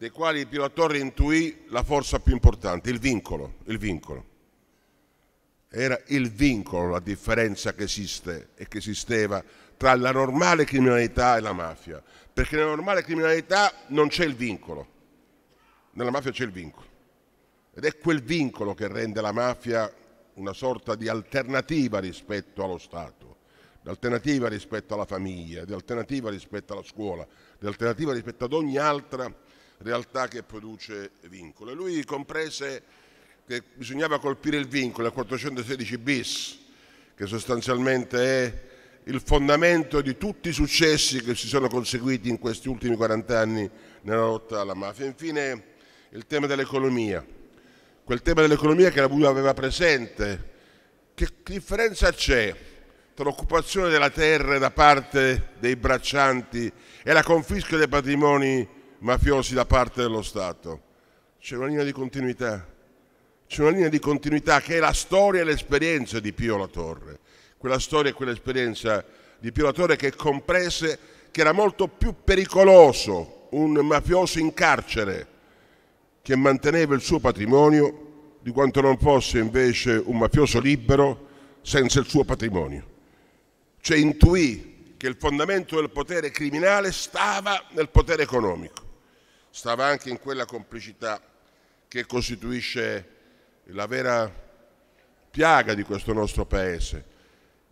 dei quali Pio Torre intuì la forza più importante, il vincolo, il vincolo. era il vincolo, la differenza che esiste e che esisteva tra la normale criminalità e la mafia, perché nella normale criminalità non c'è il vincolo, nella mafia c'è il vincolo. Ed è quel vincolo che rende la mafia una sorta di alternativa rispetto allo Stato, di alternativa rispetto alla famiglia, di alternativa rispetto alla scuola, di alternativa rispetto ad ogni altra realtà che produce vincolo. E lui comprese che bisognava colpire il vincolo, il 416 bis, che sostanzialmente è il fondamento di tutti i successi che si sono conseguiti in questi ultimi 40 anni nella lotta alla mafia. Infine il tema dell'economia, quel tema dell'economia che la Buda aveva presente. Che differenza c'è tra l'occupazione della terra da parte dei braccianti e la confisca dei patrimoni mafiosi da parte dello Stato? C'è una linea di continuità, c'è una linea di continuità che è la storia e l'esperienza di Pio La Torre quella storia e quell'esperienza di La Torre che comprese che era molto più pericoloso un mafioso in carcere che manteneva il suo patrimonio di quanto non fosse invece un mafioso libero senza il suo patrimonio. Cioè intuì che il fondamento del potere criminale stava nel potere economico, stava anche in quella complicità che costituisce la vera piaga di questo nostro Paese,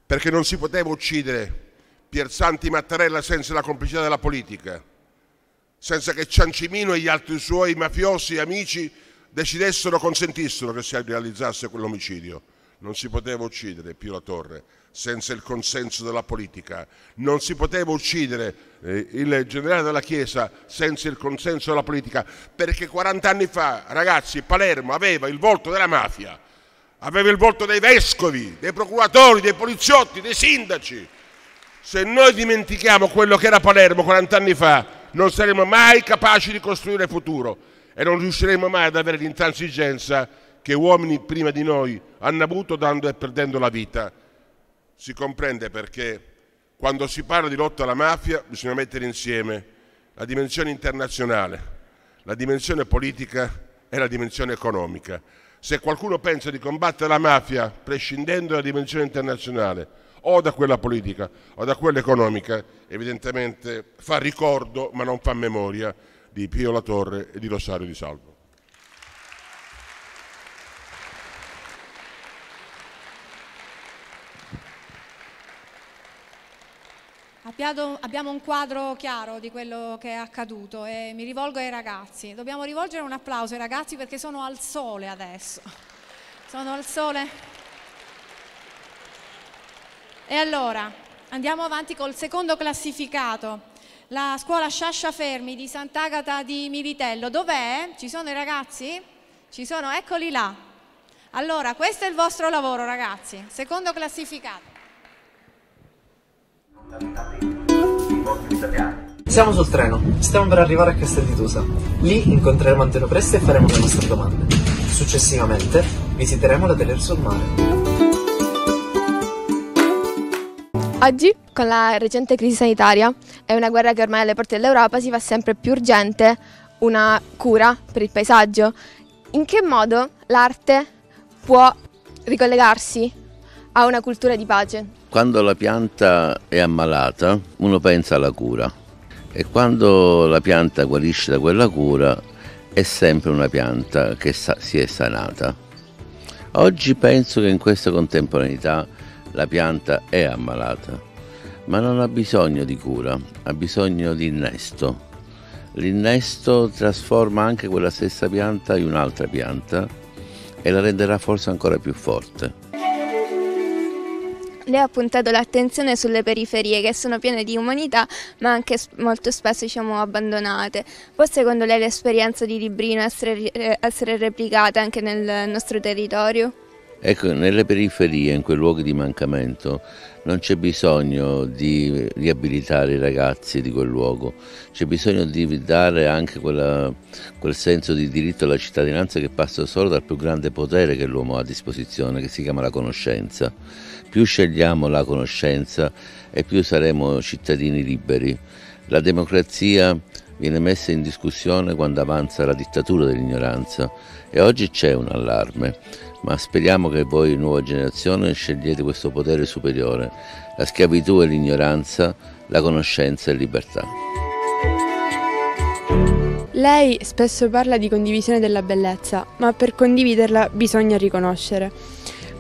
perché non si poteva uccidere Piersanti Mattarella senza la complicità della politica, senza che Ciancimino e gli altri suoi mafiosi amici decidessero, consentissero che si realizzasse quell'omicidio. Non si poteva uccidere Pio La Torre senza il consenso della politica, non si poteva uccidere eh, il generale della Chiesa senza il consenso della politica, perché 40 anni fa, ragazzi, Palermo aveva il volto della mafia aveva il volto dei vescovi, dei procuratori, dei poliziotti, dei sindaci. Se noi dimentichiamo quello che era Palermo 40 anni fa, non saremo mai capaci di costruire futuro e non riusciremo mai ad avere l'intransigenza che uomini prima di noi hanno avuto dando e perdendo la vita. Si comprende perché quando si parla di lotta alla mafia bisogna mettere insieme la dimensione internazionale, la dimensione politica e la dimensione economica. Se qualcuno pensa di combattere la mafia prescindendo dalla dimensione internazionale o da quella politica o da quella economica, evidentemente fa ricordo ma non fa memoria di Pio La Torre e di Rosario di Salvo. Abbiamo un quadro chiaro di quello che è accaduto e mi rivolgo ai ragazzi. Dobbiamo rivolgere un applauso ai ragazzi perché sono al sole adesso. Sono al sole. E allora, andiamo avanti col secondo classificato, la scuola Sciascia Fermi di Sant'Agata di Militello. Dov'è? Ci sono i ragazzi? Ci sono, eccoli là. Allora, questo è il vostro lavoro ragazzi, secondo classificato. Siamo sul treno, stiamo per arrivare a Castellitusa. Lì incontreremo Antero Presti e faremo le nostre domande. Successivamente visiteremo la Teler sul mare. Oggi, con la recente crisi sanitaria e una guerra che ormai è alle porte dell'Europa, si fa sempre più urgente una cura per il paesaggio. In che modo l'arte può ricollegarsi a una cultura di pace? Quando la pianta è ammalata, uno pensa alla cura e quando la pianta guarisce da quella cura è sempre una pianta che si è sanata. Oggi penso che in questa contemporaneità la pianta è ammalata, ma non ha bisogno di cura, ha bisogno di innesto. L'innesto trasforma anche quella stessa pianta in un'altra pianta e la renderà forse ancora più forte. Lei ha puntato l'attenzione sulle periferie che sono piene di umanità ma anche molto spesso diciamo, abbandonate. Può secondo lei l'esperienza di Librino essere, essere replicata anche nel nostro territorio? Ecco, nelle periferie, in quei luoghi di mancamento, non c'è bisogno di riabilitare i ragazzi di quel luogo, c'è bisogno di dare anche quella, quel senso di diritto alla cittadinanza che passa solo dal più grande potere che l'uomo ha a disposizione, che si chiama la conoscenza. Più scegliamo la conoscenza e più saremo cittadini liberi. La democrazia viene messa in discussione quando avanza la dittatura dell'ignoranza e oggi c'è un allarme, ma speriamo che voi, nuova generazione, scegliete questo potere superiore, la schiavitù e l'ignoranza, la conoscenza e libertà. Lei spesso parla di condivisione della bellezza, ma per condividerla bisogna riconoscere.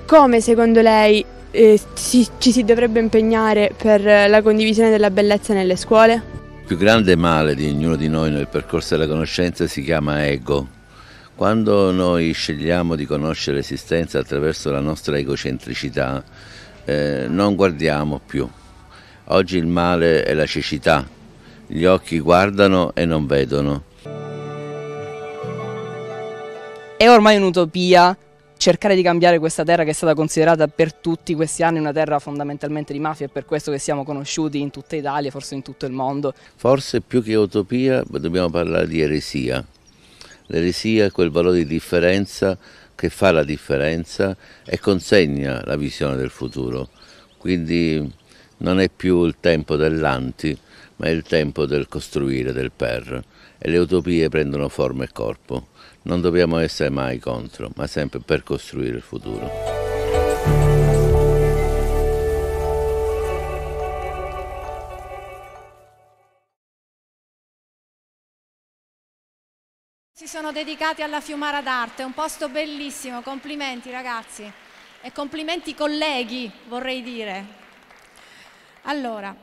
Come secondo lei eh, ci, ci si dovrebbe impegnare per la condivisione della bellezza nelle scuole? Il più grande male di ognuno di noi nel percorso della conoscenza si chiama ego. Quando noi scegliamo di conoscere l'esistenza attraverso la nostra egocentricità, eh, non guardiamo più. Oggi il male è la cecità, gli occhi guardano e non vedono. È ormai un'utopia cercare di cambiare questa terra che è stata considerata per tutti questi anni una terra fondamentalmente di mafia e per questo che siamo conosciuti in tutta Italia, forse in tutto il mondo. Forse più che utopia dobbiamo parlare di eresia. L'eresia è quel valore di differenza che fa la differenza e consegna la visione del futuro. Quindi non è più il tempo dell'anti, ma è il tempo del costruire, del per. E le utopie prendono forma e corpo. Non dobbiamo essere mai contro, ma sempre per costruire il futuro. Si sono dedicati alla Fiumara d'Arte, un posto bellissimo, complimenti ragazzi e complimenti colleghi vorrei dire. Allora,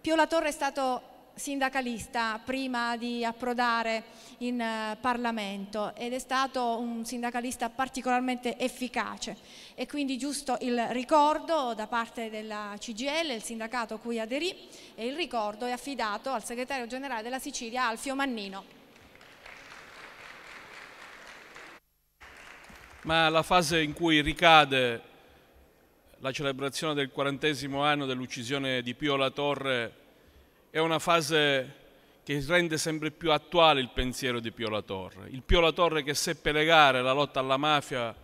Pio La Torre è stato sindacalista prima di approdare in eh, Parlamento ed è stato un sindacalista particolarmente efficace e quindi giusto il ricordo da parte della CGL, il sindacato cui aderì e il ricordo è affidato al segretario generale della Sicilia Alfio Mannino. Ma la fase in cui ricade la celebrazione del quarantesimo anno dell'uccisione di Pio La Torre è una fase che rende sempre più attuale il pensiero di Pio La Torre. Il Pio La Torre che seppe legare la lotta alla mafia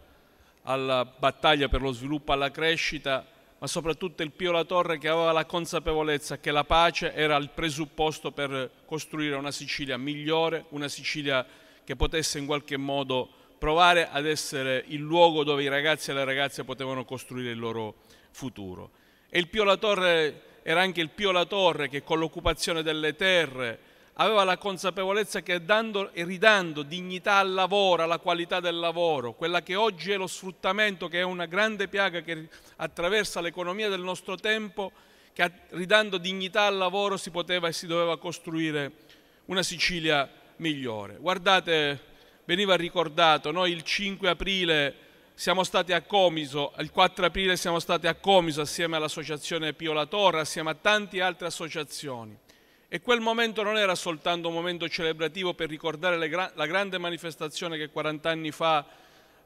alla battaglia per lo sviluppo, alla crescita, ma soprattutto il Pio La Torre che aveva la consapevolezza che la pace era il presupposto per costruire una Sicilia migliore, una Sicilia che potesse in qualche modo provare ad essere il luogo dove i ragazzi e le ragazze potevano costruire il loro futuro. E il Pio La Torre era anche il Pio La Torre che con l'occupazione delle terre aveva la consapevolezza che dando e ridando dignità al lavoro, alla qualità del lavoro, quella che oggi è lo sfruttamento, che è una grande piaga che attraversa l'economia del nostro tempo, che ridando dignità al lavoro si poteva e si doveva costruire una Sicilia migliore. Guardate, veniva ricordato, noi il 5 aprile siamo stati a Comiso, il 4 aprile siamo stati a Comiso assieme all'associazione Pio La Torre, assieme a tante altre associazioni. E quel momento non era soltanto un momento celebrativo per ricordare gra la grande manifestazione che 40 anni fa,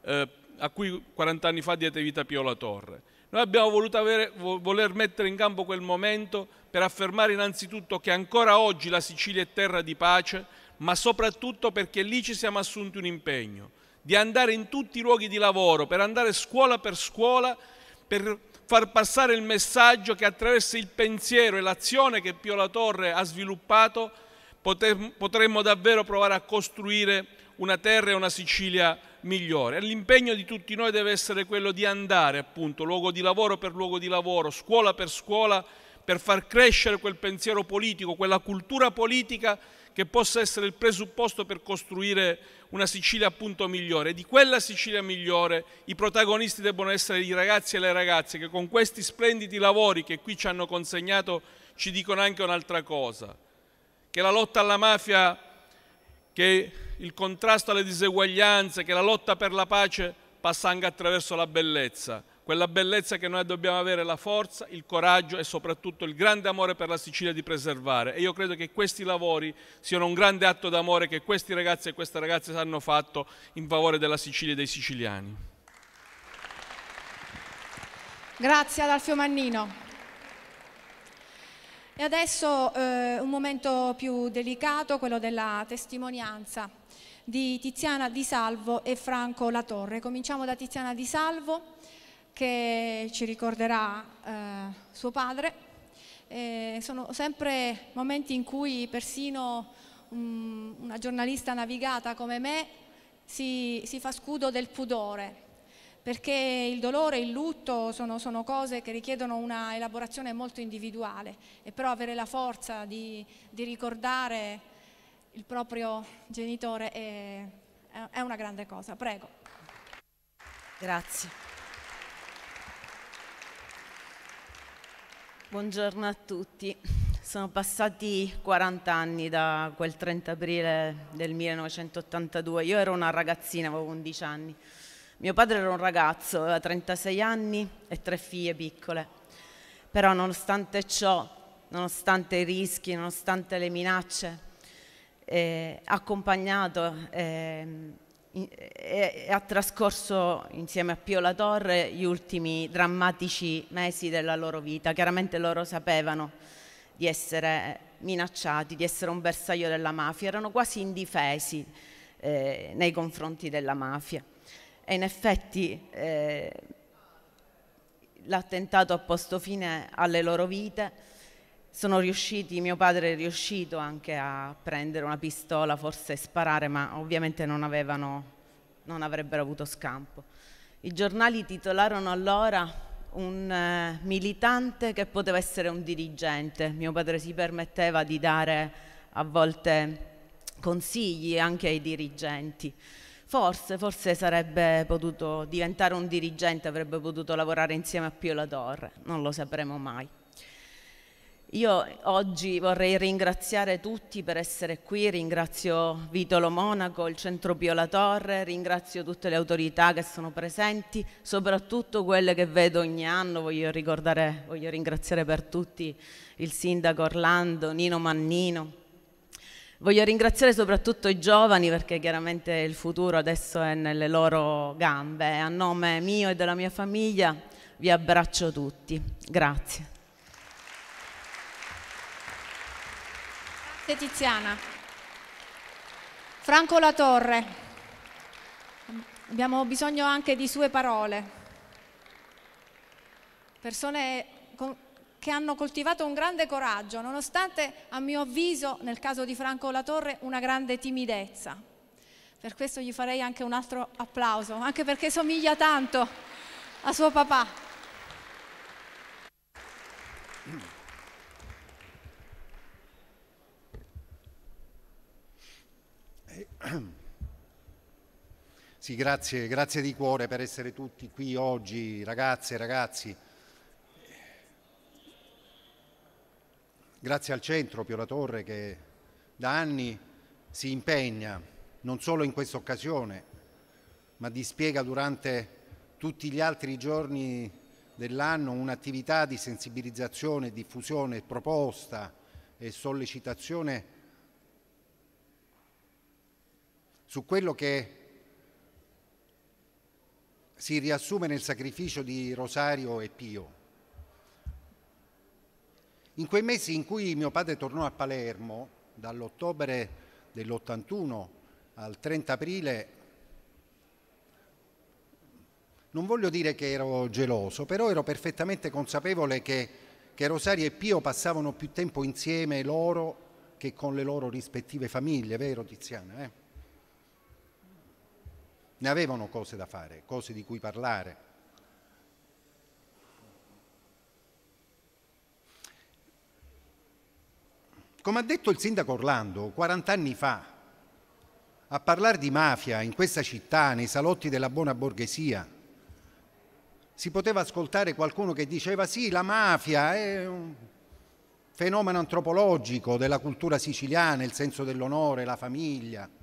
eh, a cui 40 anni fa diede vita Pio La Torre. Noi abbiamo voluto avere, voler mettere in campo quel momento per affermare innanzitutto che ancora oggi la Sicilia è terra di pace, ma soprattutto perché lì ci siamo assunti un impegno di andare in tutti i luoghi di lavoro, per andare scuola per scuola, per far passare il messaggio che attraverso il pensiero e l'azione che Pio La Torre ha sviluppato potremmo davvero provare a costruire una terra e una Sicilia migliore. L'impegno di tutti noi deve essere quello di andare appunto luogo di lavoro per luogo di lavoro, scuola per scuola, per far crescere quel pensiero politico, quella cultura politica che possa essere il presupposto per costruire una Sicilia appunto migliore. E di quella Sicilia migliore i protagonisti debbono essere i ragazzi e le ragazze che con questi splendidi lavori che qui ci hanno consegnato ci dicono anche un'altra cosa, che la lotta alla mafia, che il contrasto alle diseguaglianze, che la lotta per la pace passa anche attraverso la bellezza quella bellezza che noi dobbiamo avere la forza, il coraggio e soprattutto il grande amore per la Sicilia di preservare. E io credo che questi lavori siano un grande atto d'amore che questi ragazzi e queste ragazze hanno fatto in favore della Sicilia e dei siciliani. Grazie ad Alfio Mannino. E adesso eh, un momento più delicato, quello della testimonianza di Tiziana Di Salvo e Franco Latorre. Cominciamo da Tiziana Di Salvo che ci ricorderà eh, suo padre. Eh, sono sempre momenti in cui persino un, una giornalista navigata come me si, si fa scudo del pudore, perché il dolore e il lutto sono, sono, cose che richiedono una elaborazione molto individuale e però avere la forza di, di ricordare il proprio genitore è, è una grande cosa. Prego. Grazie. Buongiorno a tutti. Sono passati 40 anni da quel 30 aprile del 1982. Io ero una ragazzina, avevo 11 anni. Mio padre era un ragazzo, aveva 36 anni e tre figlie piccole. Però nonostante ciò, nonostante i rischi, nonostante le minacce, eh, accompagnato eh, e, ha trascorso insieme a Pio La Torre gli ultimi drammatici mesi della loro vita. Chiaramente loro sapevano di essere minacciati, di essere un bersaglio della mafia, erano quasi indifesi eh, nei confronti della mafia. E in effetti eh, l'attentato ha posto fine alle loro vite. Sono riusciti, mio padre è riuscito anche a prendere una pistola, forse sparare, ma ovviamente non, avevano, non avrebbero avuto scampo. I giornali titolarono allora un eh, militante che poteva essere un dirigente. Mio padre si permetteva di dare a volte consigli anche ai dirigenti. Forse, forse sarebbe potuto diventare un dirigente, avrebbe potuto lavorare insieme a Pio La Torre, non lo sapremo mai. Io oggi vorrei ringraziare tutti per essere qui, ringrazio Vitolo Monaco, il Centro Pio La Torre, ringrazio tutte le autorità che sono presenti, soprattutto quelle che vedo ogni anno, voglio, voglio ringraziare per tutti il Sindaco Orlando, Nino Mannino. Voglio ringraziare soprattutto i giovani perché chiaramente il futuro adesso è nelle loro gambe. A nome mio e della mia famiglia vi abbraccio tutti. Grazie. Grazie Tiziana. Franco Latorre, abbiamo bisogno anche di sue parole. Persone che hanno coltivato un grande coraggio, nonostante a mio avviso, nel caso di Franco Latorre, una grande timidezza. Per questo gli farei anche un altro applauso, anche perché somiglia tanto a suo papà. Sì, grazie, grazie di cuore per essere tutti qui oggi, ragazze e ragazzi. Grazie al centro Pio La Torre che da anni si impegna non solo in questa occasione, ma dispiega durante tutti gli altri giorni dell'anno un'attività di sensibilizzazione, diffusione, proposta e sollecitazione su quello che si riassume nel sacrificio di Rosario e Pio. In quei mesi in cui mio padre tornò a Palermo, dall'ottobre dell'81 al 30 aprile, non voglio dire che ero geloso, però ero perfettamente consapevole che, che Rosario e Pio passavano più tempo insieme loro che con le loro rispettive famiglie, vero Tiziana? Eh? Ne avevano cose da fare, cose di cui parlare. Come ha detto il sindaco Orlando, 40 anni fa, a parlare di mafia in questa città, nei salotti della buona borghesia, si poteva ascoltare qualcuno che diceva sì, la mafia è un fenomeno antropologico della cultura siciliana, il senso dell'onore, la famiglia.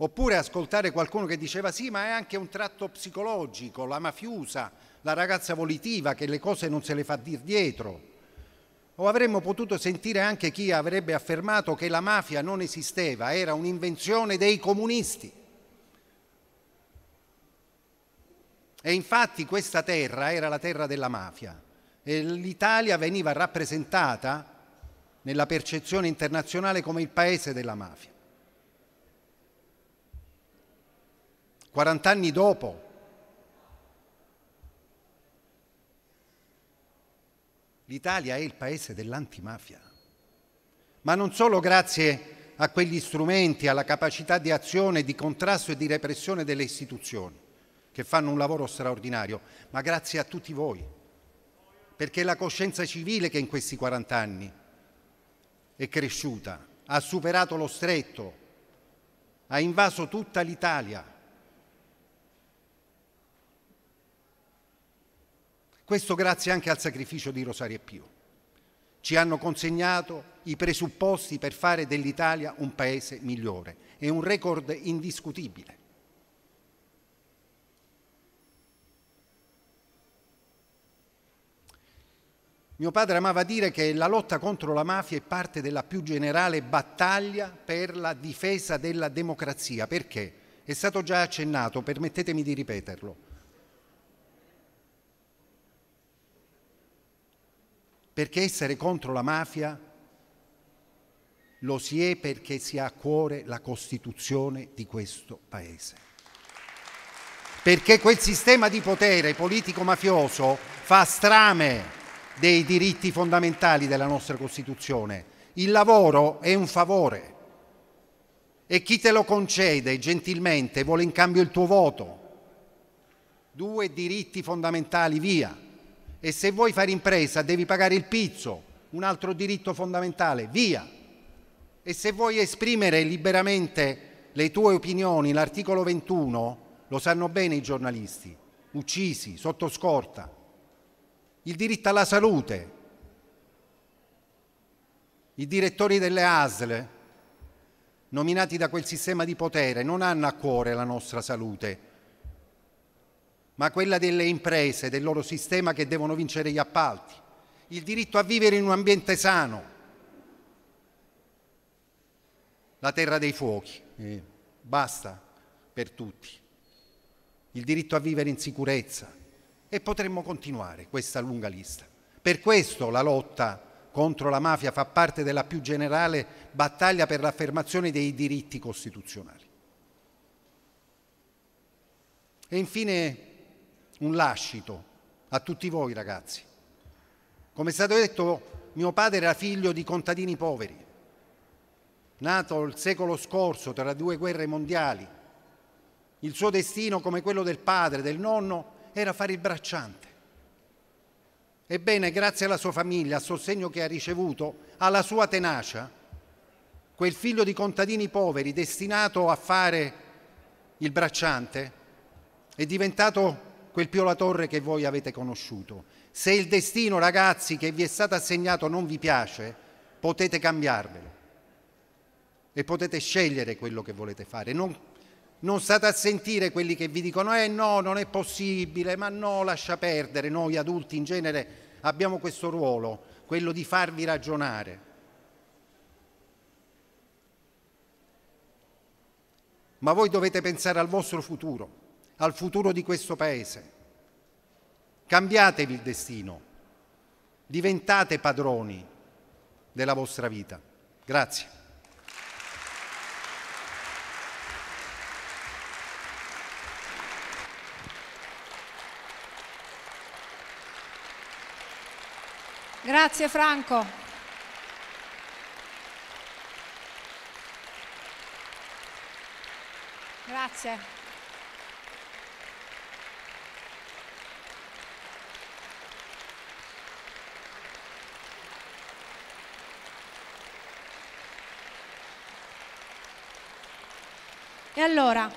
Oppure ascoltare qualcuno che diceva sì, ma è anche un tratto psicologico, la mafiosa, la ragazza volitiva che le cose non se le fa dir dietro. O avremmo potuto sentire anche chi avrebbe affermato che la mafia non esisteva, era un'invenzione dei comunisti. E infatti questa terra era la terra della mafia e l'Italia veniva rappresentata nella percezione internazionale come il paese della mafia. 40 anni dopo, l'Italia è il paese dell'antimafia, ma non solo grazie a quegli strumenti, alla capacità di azione, di contrasto e di repressione delle istituzioni, che fanno un lavoro straordinario, ma grazie a tutti voi, perché la coscienza civile che in questi 40 anni è cresciuta, ha superato lo stretto, ha invaso tutta l'Italia. Questo grazie anche al sacrificio di Rosario e Pio ci hanno consegnato i presupposti per fare dell'Italia un paese migliore. È un record indiscutibile. Mio padre amava dire che la lotta contro la mafia è parte della più generale battaglia per la difesa della democrazia. Perché? È stato già accennato, permettetemi di ripeterlo. Perché essere contro la mafia lo si è perché si ha a cuore la Costituzione di questo Paese. Perché quel sistema di potere politico-mafioso fa strame dei diritti fondamentali della nostra Costituzione. Il lavoro è un favore e chi te lo concede gentilmente vuole in cambio il tuo voto. Due diritti fondamentali, via e se vuoi fare impresa devi pagare il pizzo, un altro diritto fondamentale, via. E se vuoi esprimere liberamente le tue opinioni, l'articolo 21 lo sanno bene i giornalisti, uccisi, sotto scorta. Il diritto alla salute. I direttori delle ASL, nominati da quel sistema di potere, non hanno a cuore la nostra salute, ma quella delle imprese, del loro sistema che devono vincere gli appalti, il diritto a vivere in un ambiente sano, la terra dei fuochi, eh, basta per tutti, il diritto a vivere in sicurezza e potremmo continuare questa lunga lista. Per questo la lotta contro la mafia fa parte della più generale battaglia per l'affermazione dei diritti costituzionali. E infine un lascito a tutti voi ragazzi. Come è stato detto, mio padre era figlio di contadini poveri, nato il secolo scorso tra due guerre mondiali. Il suo destino, come quello del padre, del nonno, era fare il bracciante. Ebbene, grazie alla sua famiglia, al sostegno che ha ricevuto, alla sua tenacia, quel figlio di contadini poveri destinato a fare il bracciante è diventato quel Pio La Torre che voi avete conosciuto. Se il destino, ragazzi, che vi è stato assegnato non vi piace, potete cambiarvelo e potete scegliere quello che volete fare. Non, non state a sentire quelli che vi dicono eh no, non è possibile, ma no, lascia perdere. Noi adulti in genere abbiamo questo ruolo, quello di farvi ragionare. Ma voi dovete pensare al vostro futuro al futuro di questo Paese. Cambiatevi il destino, diventate padroni della vostra vita. Grazie. Grazie Franco. Grazie. E allora,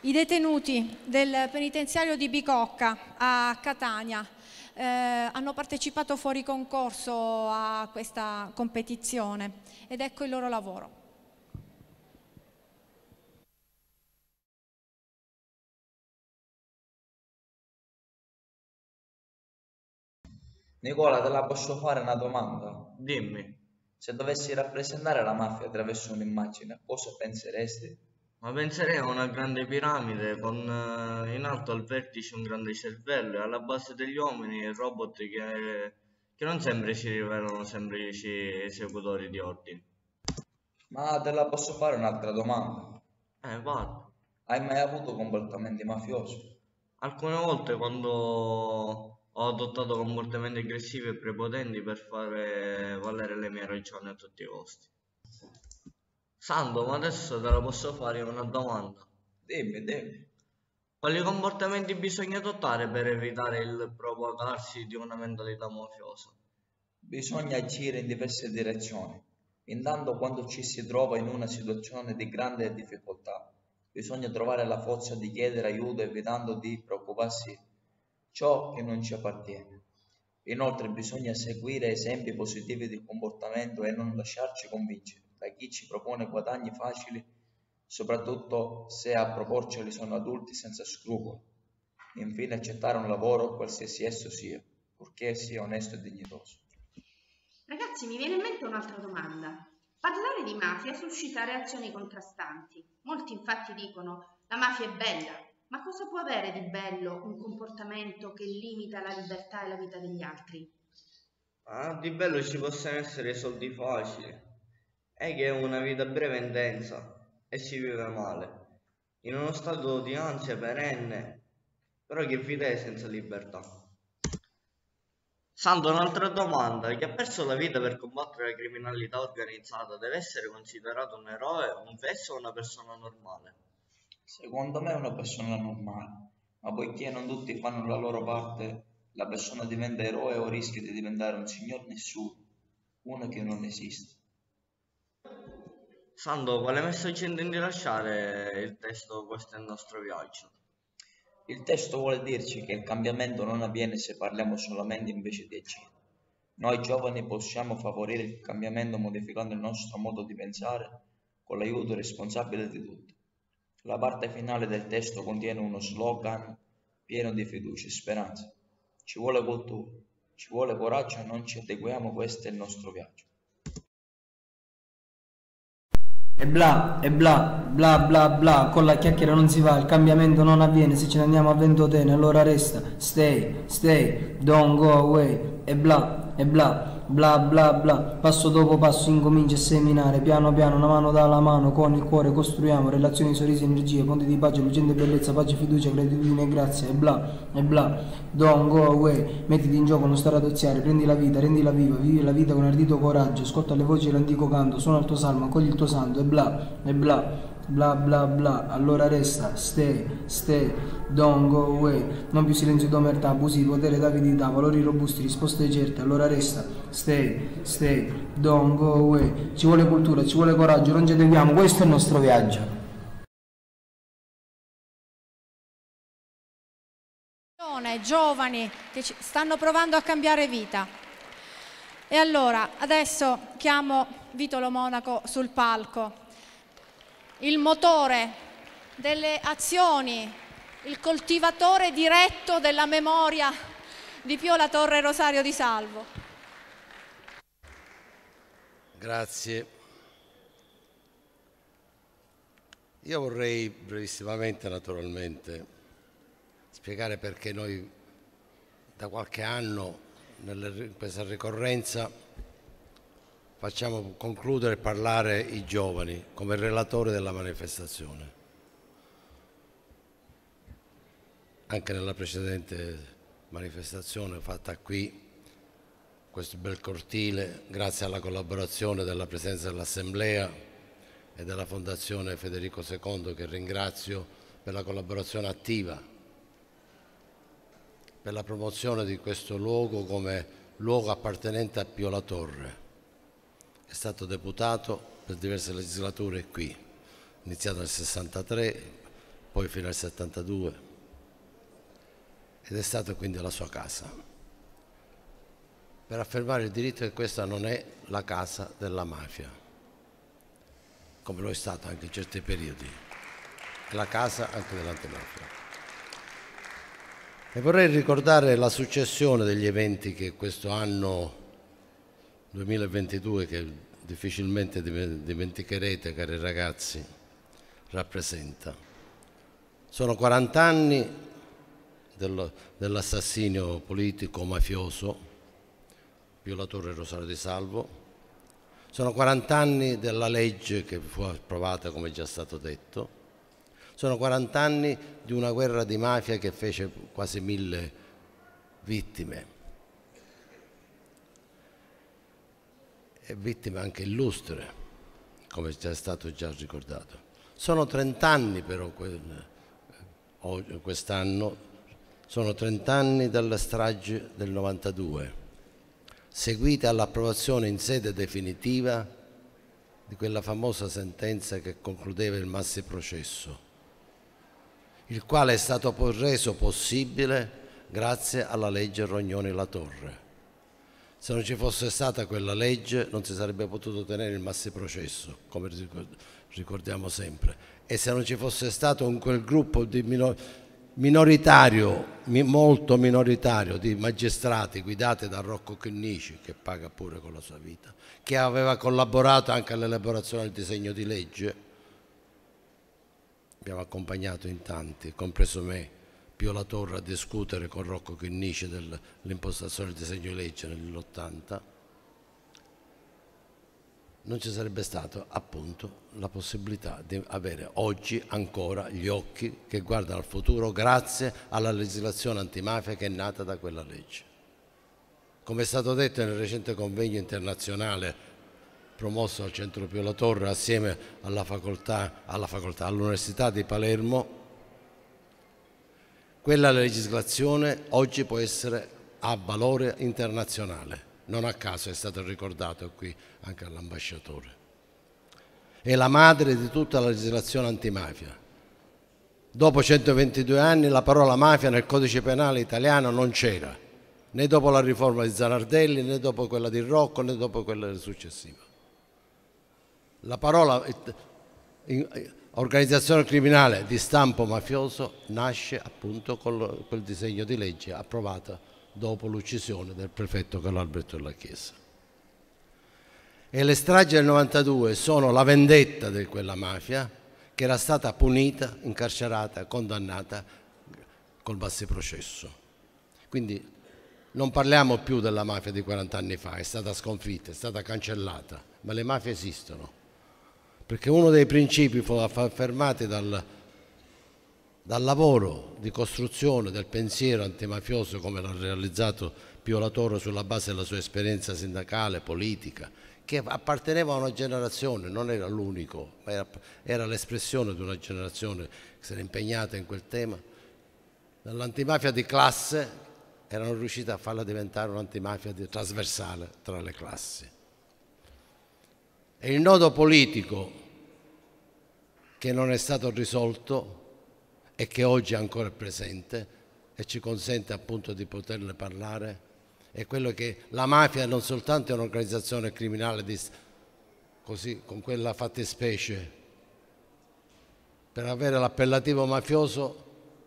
i detenuti del penitenziario di Bicocca a Catania eh, hanno partecipato fuori concorso a questa competizione ed ecco il loro lavoro. Nicola, te la posso fare una domanda? Dimmi. Se dovessi rappresentare la mafia attraverso un'immagine, cosa penseresti? Ma penserei a una grande piramide con eh, in alto al vertice un grande cervello e alla base degli uomini robot che, che non sempre si rivelano semplici esecutori di ordini. Ma te la posso fare un'altra domanda? Eh, vado. Hai mai avuto comportamenti mafiosi? Alcune volte quando ho adottato comportamenti aggressivi e prepotenti per fare valere le mie ragioni a tutti i costi. Sando, ma adesso te la posso fare una domanda. Dimmi, dimmi. Quali comportamenti bisogna adottare per evitare il propagarsi di una mentalità mafiosa? Bisogna agire in diverse direzioni. Intanto quando ci si trova in una situazione di grande difficoltà, bisogna trovare la forza di chiedere aiuto evitando di preoccuparsi ciò che non ci appartiene. Inoltre bisogna seguire esempi positivi di comportamento e non lasciarci convincere da chi ci propone guadagni facili soprattutto se a proporceli sono adulti senza scrupoli. Infine accettare un lavoro, qualsiasi esso sia, purché sia onesto e dignitoso. Ragazzi, mi viene in mente un'altra domanda. Parlare di mafia suscita reazioni contrastanti. Molti infatti dicono la mafia è bella, ma cosa può avere di bello un comportamento che limita la libertà e la vita degli altri? Ah, di bello ci possono essere soldi facili. È che è una vita breve e intensa e si vive male, in uno stato di ansia perenne, però che vita è senza libertà? Santo, un'altra domanda. Chi ha perso la vita per combattere la criminalità organizzata deve essere considerato un eroe, un fesso o una persona normale? Secondo me è una persona normale, ma poiché non tutti fanno la loro parte, la persona diventa eroe o rischia di diventare un signor nessuno, uno che non esiste. Sando, quale messaggio intendi lasciare il testo Questo è il nostro viaggio? Il testo vuole dirci che il cambiamento non avviene se parliamo solamente invece di agire. Noi giovani possiamo favorire il cambiamento modificando il nostro modo di pensare con l'aiuto responsabile di tutti. La parte finale del testo contiene uno slogan pieno di fiducia e speranza. Ci vuole cultura, ci vuole coraggio e non ci adeguiamo, questo è il nostro viaggio. E bla, e bla, bla bla bla, con la chiacchiera non si va, il cambiamento non avviene, se ce ne andiamo a Ventotene, allora resta, stay, stay, don't go away, e bla, e bla, bla bla bla, passo dopo passo incomincia a seminare, piano piano, una mano dalla mano, con il cuore costruiamo relazioni, sorrisi, energie, ponti di pace, lucente bellezza, pace, fiducia, gratitudine e grazia, e bla, e bla, don't go away, mettiti in gioco, non stare ad oziare, prendi la vita, rendila viva, vivi la vita con ardito coraggio, ascolta le voci dell'antico canto, suona il tuo salmo, accogli il tuo santo, e bla, e bla, bla bla bla, allora resta, stay, stay, don't go away, non più silenzio d'omertà, abusi di potere, d'avidità, valori robusti, risposte certe, allora resta, stay, stay, don't go away, ci vuole cultura, ci vuole coraggio, non ci adeguiamo, questo è il nostro viaggio. giovani che stanno provando a cambiare vita. E allora, adesso chiamo Vitolo Monaco sul palco il motore delle azioni, il coltivatore diretto della memoria di Pio La Torre Rosario di Salvo. Grazie. Io vorrei brevissimamente, naturalmente, spiegare perché noi da qualche anno in questa ricorrenza facciamo concludere e parlare i giovani come relatore della manifestazione. Anche nella precedente manifestazione fatta qui, questo bel cortile, grazie alla collaborazione della Presidenza dell'Assemblea e della Fondazione Federico II che ringrazio per la collaborazione attiva, per la promozione di questo luogo come luogo appartenente a Pio La Torre stato deputato per diverse legislature qui, iniziato nel 63, poi fino al 72 ed è stata quindi la sua casa. Per affermare il diritto che questa non è la casa della mafia, come lo è stato anche in certi periodi, è la casa anche dell'antimafia. E vorrei ricordare la successione degli eventi che questo anno 2022 che difficilmente dimenticherete, cari ragazzi, rappresenta. Sono 40 anni dell'assassinio politico mafioso Pio La Torre Rosario di Salvo, sono 40 anni della legge che fu approvata, come già stato detto, sono 40 anni di una guerra di mafia che fece quasi mille vittime e vittime anche illustre, come è stato già ricordato. Sono 30 anni però quest'anno, sono 30 anni dalla strage del 92, seguite all'approvazione in sede definitiva di quella famosa sentenza che concludeva il massi processo, il quale è stato poi reso possibile grazie alla legge Rognoni-La Torre. Se non ci fosse stata quella legge non si sarebbe potuto tenere il massi processo, come ricordiamo sempre, e se non ci fosse stato quel gruppo minoritario, mi molto minoritario di magistrati guidati da Rocco Chinnici, che paga pure con la sua vita, che aveva collaborato anche all'elaborazione del disegno di legge. Abbiamo accompagnato in tanti, compreso me, Pio La Torre, a discutere con Rocco Chinnici dell'impostazione del disegno di legge nell'80 non ci sarebbe stata appunto la possibilità di avere oggi ancora gli occhi che guardano al futuro grazie alla legislazione antimafia che è nata da quella legge. Come è stato detto nel recente convegno internazionale promosso dal Centro Pio La Torre assieme alla facoltà, all'Università di Palermo, quella legislazione oggi può essere a valore internazionale non a caso è stato ricordato qui anche all'ambasciatore. È la madre di tutta la legislazione antimafia. Dopo 122 anni la parola mafia nel codice penale italiano non c'era, né dopo la riforma di Zanardelli, né dopo quella di Rocco, né dopo quella successiva. La parola organizzazione criminale di stampo mafioso nasce appunto con quel disegno di legge approvato dopo l'uccisione del prefetto Carlo Alberto della Chiesa. E le stragi del 92 sono la vendetta di quella mafia che era stata punita, incarcerata, condannata col bassi processo. Quindi non parliamo più della mafia di 40 anni fa, è stata sconfitta, è stata cancellata, ma le mafie esistono. Perché uno dei principi affermati dal dal lavoro di costruzione del pensiero antimafioso come l'ha realizzato Pio La Torre sulla base della sua esperienza sindacale, politica, che apparteneva a una generazione, non era l'unico, era, era l'espressione di una generazione che si era impegnata in quel tema. Dall'antimafia di classe erano riusciti a farla diventare un'antimafia trasversale tra le classi. E il nodo politico che non è stato risolto e che oggi è ancora presente e ci consente appunto di poterne parlare, è quello che la mafia non soltanto è un'organizzazione criminale di, così, con quella fattispecie, per avere l'appellativo mafioso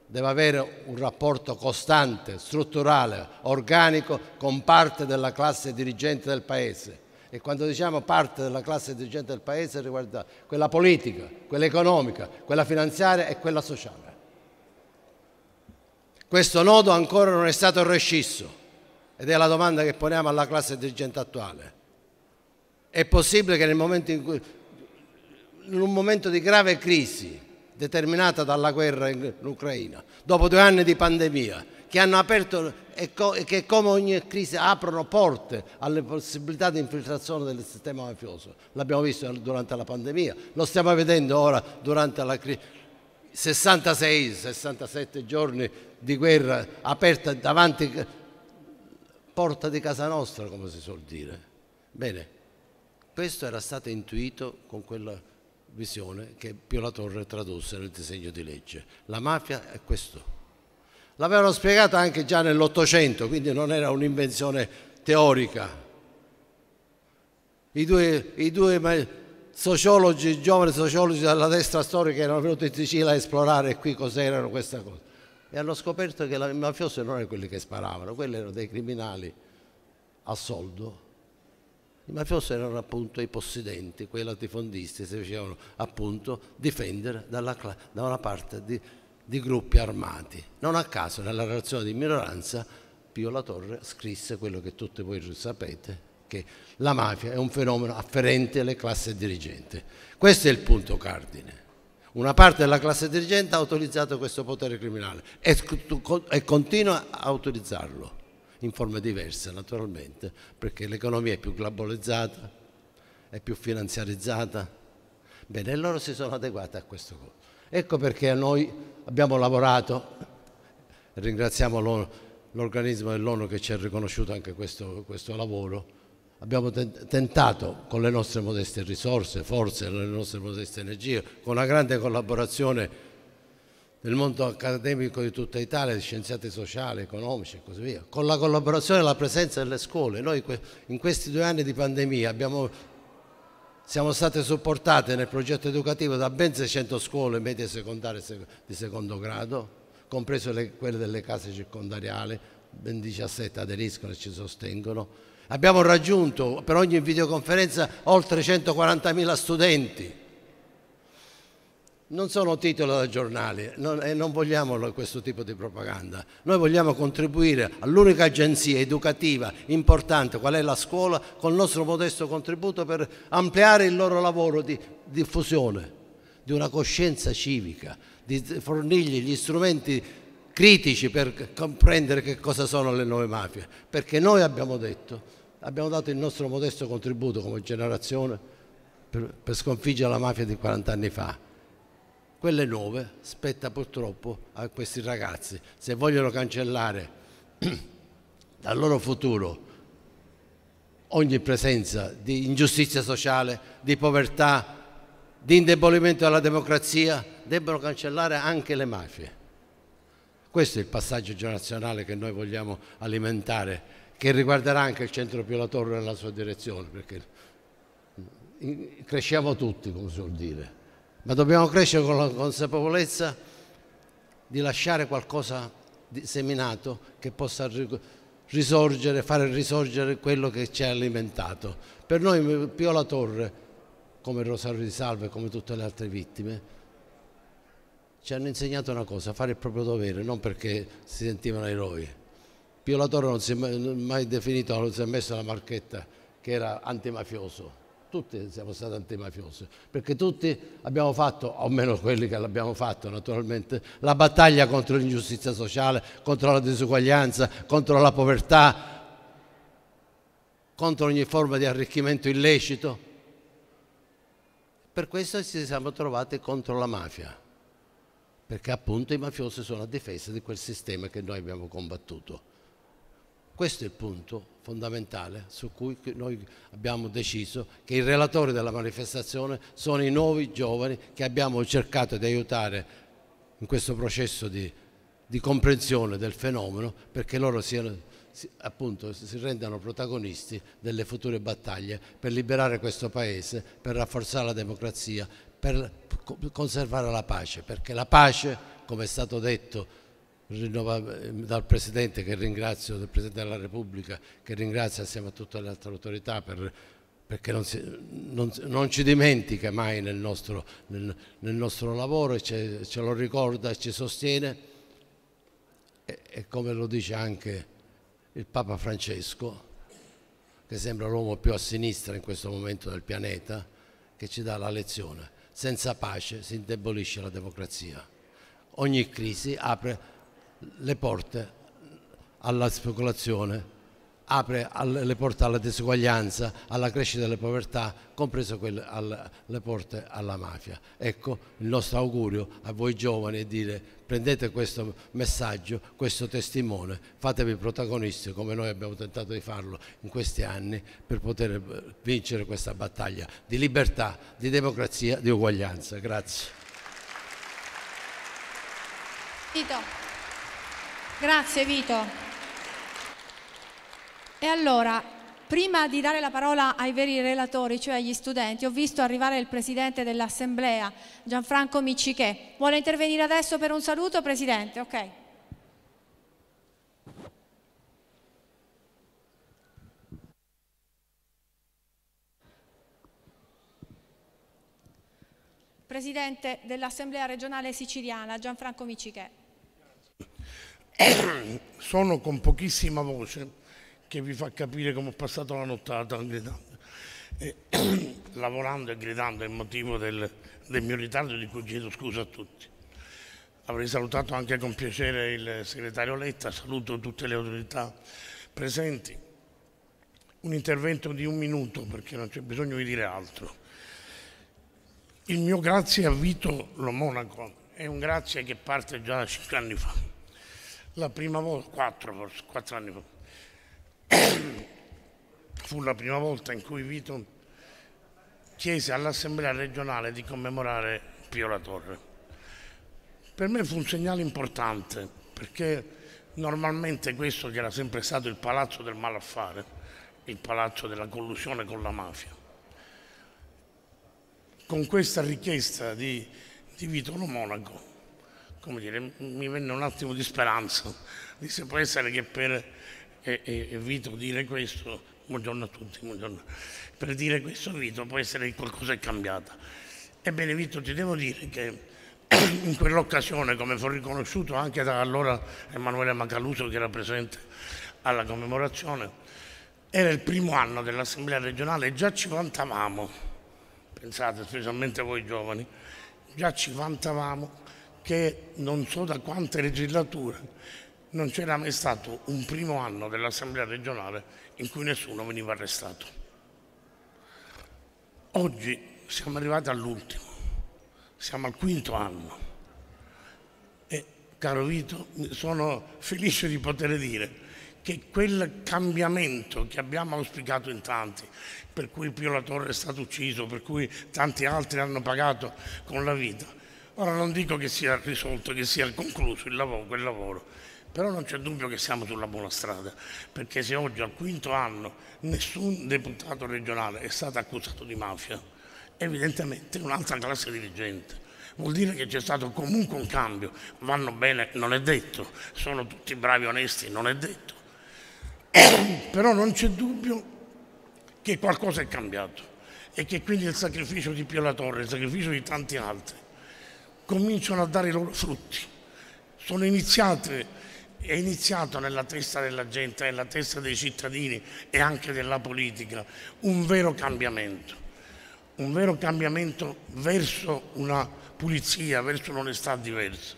deve avere un rapporto costante, strutturale, organico con parte della classe dirigente del Paese. E quando diciamo parte della classe dirigente del Paese riguarda quella politica, quella economica, quella finanziaria e quella sociale. Questo nodo ancora non è stato rescisso ed è la domanda che poniamo alla classe dirigente attuale. È possibile che nel momento in, cui, in un momento di grave crisi determinata dalla guerra in Ucraina, dopo due anni di pandemia, che hanno aperto e che come ogni crisi aprono porte alle possibilità di infiltrazione del sistema mafioso. L'abbiamo visto durante la pandemia, lo stiamo vedendo ora durante la crisi 66-67 giorni di guerra aperta davanti porta di casa nostra, come si suol dire. Bene, questo era stato intuito con quella visione che Pio La Torre tradusse nel disegno di legge. La mafia è questo. L'avevano spiegato anche già nell'Ottocento, quindi non era un'invenzione teorica. I due, i due sociologi, giovani sociologi della destra storica erano venuti in Sicilia a esplorare qui cos'erano queste cose e hanno scoperto che i mafiosi non erano quelli che sparavano, quelli erano dei criminali a soldo. I mafiosi erano appunto i possidenti, quei latifondisti si facevano appunto difendere dalla, da una parte di, di gruppi armati. Non a caso nella relazione di minoranza Pio La Torre scrisse quello che tutti voi sapete, che la mafia è un fenomeno afferente alle classi dirigenti. Questo è il punto cardine. Una parte della classe dirigente ha utilizzato questo potere criminale e, continua a utilizzarlo in forme diverse naturalmente, perché l'economia è più globalizzata, è più finanziarizzata Bene, loro si sono adeguati a questo. Ecco perché noi abbiamo lavorato, ringraziamo l'organismo dell'ONU che ci ha riconosciuto anche questo, questo lavoro, abbiamo tentato con le nostre modeste risorse, forze, le nostre modeste energie, con una grande collaborazione del mondo accademico di tutta Italia, di scienziati sociali, economici e così via, con la collaborazione e la presenza delle scuole. Noi in questi due anni di pandemia abbiamo, siamo state supportate nel progetto educativo da ben 600 scuole medie e secondarie di secondo grado, compreso le, quelle delle case circondariali, ben 17 aderiscono e ci sostengono. Abbiamo raggiunto per ogni videoconferenza oltre 140.000 studenti non sono titoli da giornali non, e non vogliamo questo tipo di propaganda. Noi vogliamo contribuire all'unica agenzia educativa importante, qual è la scuola, con il nostro modesto contributo per ampliare il loro lavoro di diffusione di una coscienza civica, di fornirgli gli strumenti critici per comprendere che cosa sono le nuove mafie. Perché noi abbiamo detto, abbiamo dato il nostro modesto contributo come generazione per, per sconfiggere la mafia di 40 anni fa quelle nuove spetta purtroppo a questi ragazzi. Se vogliono cancellare dal loro futuro ogni presenza di ingiustizia sociale, di povertà, di indebolimento della democrazia, debbono cancellare anche le mafie. Questo è il passaggio generazionale che noi vogliamo alimentare, che riguarderà anche il centro Pio La nella sua direzione, perché cresciamo tutti, come si vuol dire ma dobbiamo crescere con la consapevolezza di lasciare qualcosa di seminato che possa risorgere, fare risorgere quello che ci ha alimentato. Per noi Pio La Torre, come Rosario di Salve, come tutte le altre vittime, ci hanno insegnato una cosa, fare il proprio dovere, non perché si sentivano eroi. Pio La Torre non si è mai definito, non si è messo la marchetta che era antimafioso, tutti siamo stati antimafiosi, perché tutti abbiamo fatto, o meno quelli che l'abbiamo fatto naturalmente, la battaglia contro l'ingiustizia sociale, contro la disuguaglianza, contro la povertà, contro ogni forma di arricchimento illecito. Per questo ci siamo trovati contro la mafia, perché appunto i mafiosi sono a difesa di quel sistema che noi abbiamo combattuto. Questo è il punto fondamentale su cui noi abbiamo deciso che i relatori della manifestazione sono i nuovi giovani che abbiamo cercato di aiutare in questo processo di, di comprensione del fenomeno perché loro siano, appunto, si rendano protagonisti delle future battaglie per liberare questo Paese, per rafforzare la democrazia, per conservare la pace, perché la pace, come è stato detto dal Presidente che ringrazio, del Presidente della Repubblica che ringrazio assieme a tutte le altre autorità per, perché non, si, non, non, ci dimentica mai nel nostro, nel, nel nostro lavoro e ce, ce, lo ricorda e ci sostiene. E, e come lo dice anche il Papa Francesco che sembra l'uomo più a sinistra in questo momento del pianeta che ci dà la lezione. Senza pace si indebolisce la democrazia. Ogni crisi apre le porte alla speculazione, apre le porte alla disuguaglianza, alla crescita delle povertà, compreso quelle, alle, le porte alla mafia. Ecco, il nostro augurio a voi giovani è dire prendete questo messaggio, questo testimone, fatevi protagonisti come noi abbiamo tentato di farlo in questi anni per poter vincere questa battaglia di libertà, di democrazia, di uguaglianza. Grazie. Tito. Grazie Vito. E allora, prima di dare la parola ai veri relatori, cioè agli studenti, ho visto arrivare il Presidente dell'Assemblea, Gianfranco Miccichè. Vuole intervenire adesso per un saluto, Presidente? Ok. Presidente dell'Assemblea regionale siciliana, Gianfranco Miccichè. Sono con pochissima voce che vi fa capire come ho passato la nottata gridando, eh, lavorando e gridando il motivo del, del mio ritardo di cui chiedo scusa a tutti. Avrei salutato anche con piacere il segretario Letta, saluto tutte le autorità presenti. Un intervento di un minuto perché non c'è bisogno di dire altro. Il mio grazie a Vito Lo Monaco è un grazie che parte già da cinque anni fa. La prima volta, quattro forse, quattro anni fa. Fu la prima volta in cui Vito chiese all'Assemblea regionale di commemorare Pio La Torre. Per me fu un segnale importante perché normalmente questo che era sempre stato il palazzo del malaffare, il palazzo della collusione con la mafia, con questa richiesta di, di Vitolo Monaco, come dire, mi venne un attimo di speranza, disse può essere che per e, e, Vito dire questo, buongiorno a tutti, buongiorno, per dire questo Vito può essere che qualcosa è cambiata. Ebbene Vito ti devo dire che in quell'occasione, come fu riconosciuto anche da allora Emanuele Macaluso che era presente alla commemorazione, era il primo anno dell'Assemblea regionale e già ci vantavamo, pensate specialmente voi giovani, già ci vantavamo che non so da quante legislature non c'era mai stato un primo anno dell'Assemblea regionale in cui nessuno veniva arrestato. Oggi siamo arrivati all'ultimo siamo al quinto anno. E, caro Vito, sono felice di poter dire che quel cambiamento che abbiamo auspicato in tanti, per cui Pio La Torre è stato ucciso, per cui tanti altri hanno pagato con la vita, ora non dico che sia risolto, che sia concluso il lavoro, quel lavoro, però non c'è dubbio che siamo sulla buona strada, perché se oggi al quinto anno nessun deputato regionale è stato accusato di mafia, evidentemente un'altra classe dirigente. Vuol dire che c'è stato comunque un cambio, vanno bene, non è detto, sono tutti bravi e onesti, non è detto. Però non c'è dubbio che qualcosa è cambiato e che quindi il sacrificio di Pio La Torre, il sacrificio di tanti altri, cominciano a dare i loro frutti. Sono iniziate, è iniziato nella testa della gente, nella testa dei cittadini e anche della politica un vero cambiamento un vero cambiamento verso una pulizia, verso un'onestà diversa.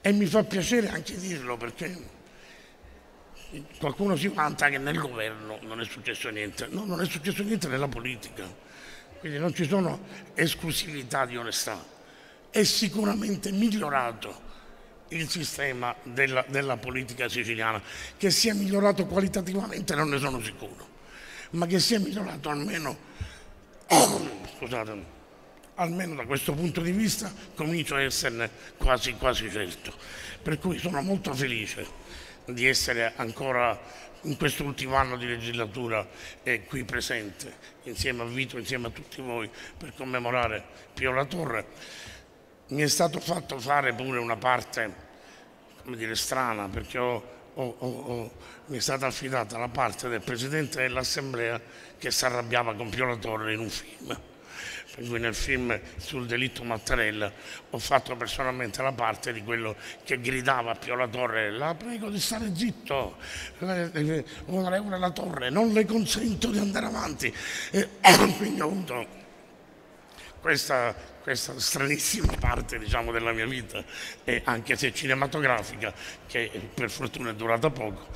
E mi fa piacere anche dirlo perché qualcuno si vanta che nel governo non è successo niente. No, non è successo niente nella politica. Quindi non ci sono esclusività di onestà. È sicuramente migliorato il sistema della, della politica siciliana. Che sia migliorato qualitativamente non ne sono sicuro, ma che sia migliorato almeno scusate, almeno da questo punto di vista comincio a esserne quasi, quasi certo. Per cui sono molto felice di essere ancora in quest'ultimo anno di legislatura eh, qui presente, insieme a Vito, insieme a tutti voi, per commemorare Pio La Torre. Mi è stato fatto fare pure una parte, come dire, strana, perché ho ho, ho, mi è stata affidata la parte del Presidente dell'Assemblea che si arrabbiava con Pio La Torre in un film. Per cui nel film sul delitto Mattarella ho fatto personalmente la parte di quello che gridava a Pio La Torre, la prego di stare zitto, onorevole La Torre, non le consento di andare avanti. E, quindi ho avuto questa, questa stranissima parte diciamo, della mia vita, e anche se cinematografica, che per fortuna è durata poco,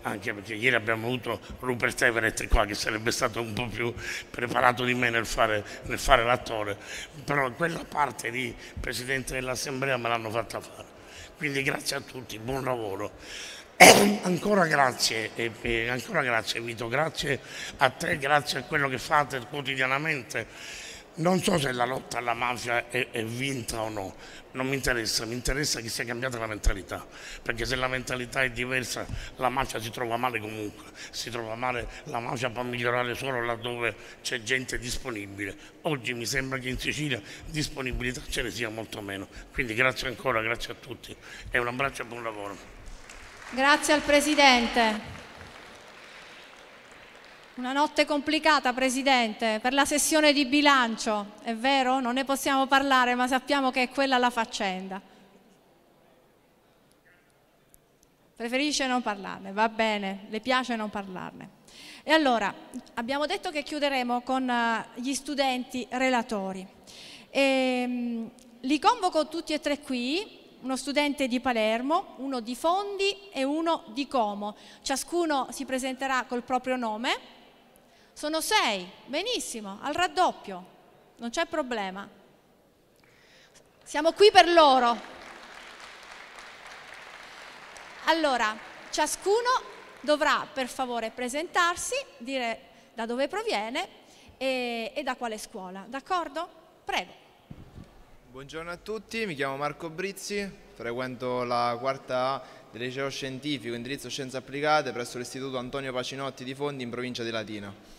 anche perché ieri abbiamo avuto Rupert Everett qua che sarebbe stato un po' più preparato di me nel fare, nel fare l'attore, però quella parte di Presidente dell'Assemblea me l'hanno fatta fare. Quindi grazie a tutti, buon lavoro. ancora grazie, e, ancora grazie Vito, grazie a te, grazie a quello che fate quotidianamente non so se la lotta alla mafia è, è, vinta o no, non mi interessa, mi interessa che sia cambiata la mentalità, perché se la mentalità è diversa la mafia si trova male comunque, si trova male, la mafia può migliorare solo laddove c'è gente disponibile. Oggi mi sembra che in Sicilia disponibilità ce ne sia molto meno, quindi grazie ancora, grazie a tutti e un abbraccio e buon lavoro. Grazie al Presidente. Una notte complicata, Presidente, per la sessione di bilancio, è vero? Non ne possiamo parlare, ma sappiamo che è quella la faccenda. Preferisce non parlarne, va bene, le piace non parlarne. E allora, abbiamo detto che chiuderemo con eh, gli studenti relatori. E, ehm, li convoco tutti e tre qui, uno studente di Palermo, uno di Fondi e uno di Como. Ciascuno si presenterà col proprio nome sono sei, benissimo, al raddoppio. non c'è problema. Siamo qui per loro. Allora, ciascuno dovrà per favore presentarsi, dire da dove proviene e, e da quale scuola, d'accordo? Prego. Buongiorno a tutti, mi chiamo Marco Brizzi, frequento la quarta A del liceo scientifico indirizzo scienze applicate presso l'istituto Antonio Pacinotti di Fondi in provincia di Latina.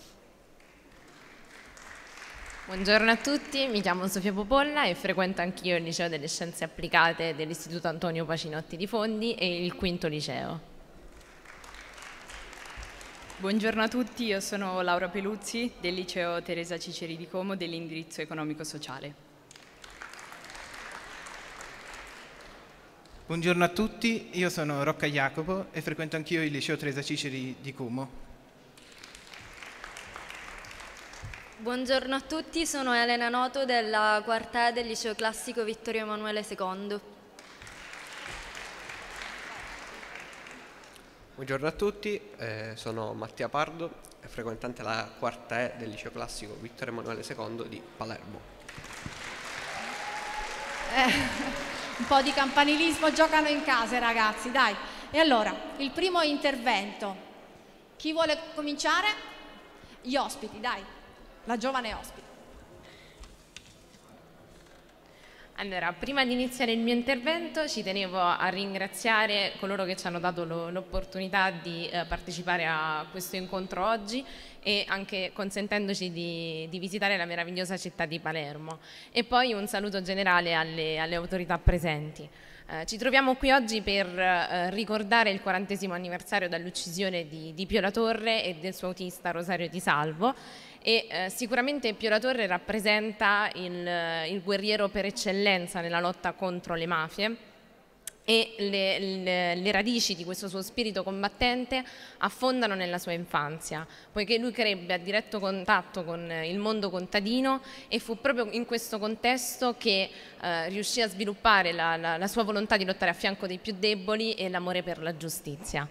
Buongiorno a tutti, mi chiamo Sofia Popolla e frequento anch'io il liceo delle scienze applicate dell'istituto Antonio Pacinotti di Fondi e il quinto liceo. Buongiorno a tutti, io sono Laura Peluzzi del liceo Teresa Ciceri di Como dell'indirizzo economico-sociale. Buongiorno a tutti, io sono Rocca Jacopo e frequento anch'io il liceo Teresa Ciceri di Como. Buongiorno a tutti, sono Elena Noto della quarta E del liceo classico Vittorio Emanuele II. Buongiorno a tutti, eh, sono Mattia Pardo, frequentante la quarta E del liceo classico Vittorio Emanuele II di Palermo. Eh un po' di campanilismo, giocano in casa ragazzi, dai. E allora, il primo intervento. Chi vuole cominciare? Gli ospiti, dai. La giovane ospite. Allora, prima di iniziare il mio intervento ci tenevo a ringraziare coloro che ci hanno dato l'opportunità di eh, partecipare a questo incontro oggi e anche consentendoci di, di, visitare la meravigliosa città di Palermo. E poi un saluto generale alle, alle autorità presenti. Eh, ci troviamo qui oggi per eh, ricordare il quarantesimo anniversario dall'uccisione di, di Pio La Torre e del suo autista Rosario Di Salvo e eh, sicuramente Pio La Torre rappresenta il, il, guerriero per eccellenza nella lotta contro le mafie e le, le, le, radici di questo suo spirito combattente affondano nella sua infanzia, poiché lui crebbe a diretto contatto con il mondo contadino e fu proprio in questo contesto che eh, riuscì a sviluppare la, la, la sua volontà di lottare a fianco dei più deboli e l'amore per la giustizia.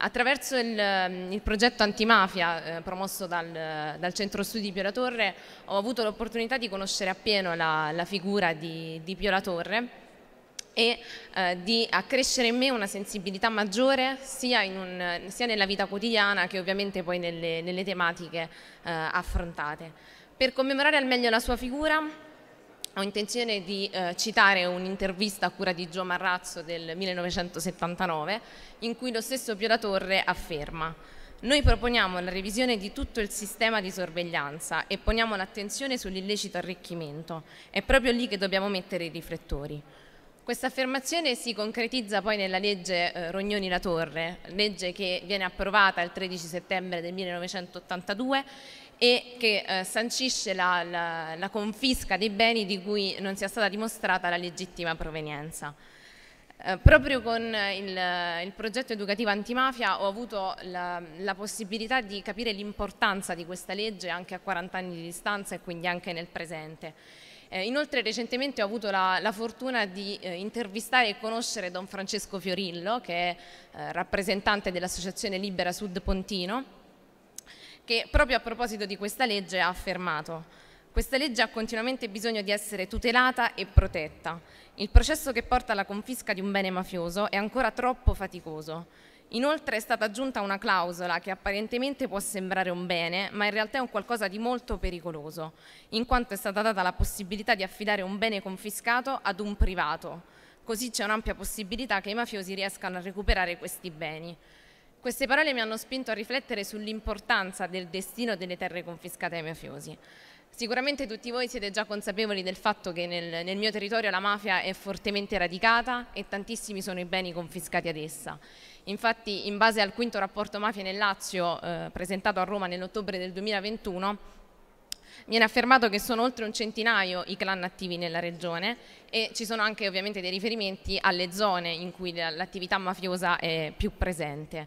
Attraverso il, il progetto antimafia eh, promosso dal, dal, Centro Studi Pio La Torre ho avuto l'opportunità di conoscere appieno la, la figura di, di Pio La Torre e eh, di accrescere in me una sensibilità maggiore sia, un, sia, nella vita quotidiana che ovviamente poi nelle, nelle tematiche eh, affrontate. Per commemorare al meglio la sua figura ho intenzione di eh, citare un'intervista a cura di Gio Marrazzo del 1979 in cui lo stesso Pio La Torre afferma noi proponiamo la revisione di tutto il sistema di sorveglianza e poniamo l'attenzione sull'illecito arricchimento. È proprio lì che dobbiamo mettere i riflettori. Questa affermazione si concretizza poi nella legge eh, Rognoni-La Torre, legge che viene approvata il 13 settembre del 1982 e che eh, sancisce la, la, la, confisca dei beni di cui non sia stata dimostrata la legittima provenienza. Eh, proprio con il, il, progetto educativo antimafia ho avuto la, la possibilità di capire l'importanza di questa legge anche a 40 anni di distanza e quindi anche nel presente eh, inoltre recentemente ho avuto la, la fortuna di eh, intervistare e conoscere Don Francesco Fiorillo, che è eh, rappresentante dell'Associazione Libera Sud Pontino, che proprio a proposito di questa legge ha affermato questa legge ha continuamente bisogno di essere tutelata e protetta. Il processo che porta alla confisca di un bene mafioso è ancora troppo faticoso. Inoltre è stata aggiunta una clausola che apparentemente può sembrare un bene, ma in realtà è un qualcosa di molto pericoloso, in quanto è stata data la possibilità di affidare un bene confiscato ad un privato. Così c'è un'ampia possibilità che i mafiosi riescano a recuperare questi beni. Queste parole mi hanno spinto a riflettere sull'importanza del destino delle terre confiscate ai mafiosi. Sicuramente tutti voi siete già consapevoli del fatto che nel, nel, mio territorio la mafia è fortemente radicata e tantissimi sono i beni confiscati ad essa. Infatti in base al quinto rapporto mafia nel Lazio eh, presentato a Roma nell'ottobre del 2021 viene affermato che sono oltre un centinaio i clan attivi nella regione e ci sono anche ovviamente dei riferimenti alle zone in cui l'attività mafiosa è più presente.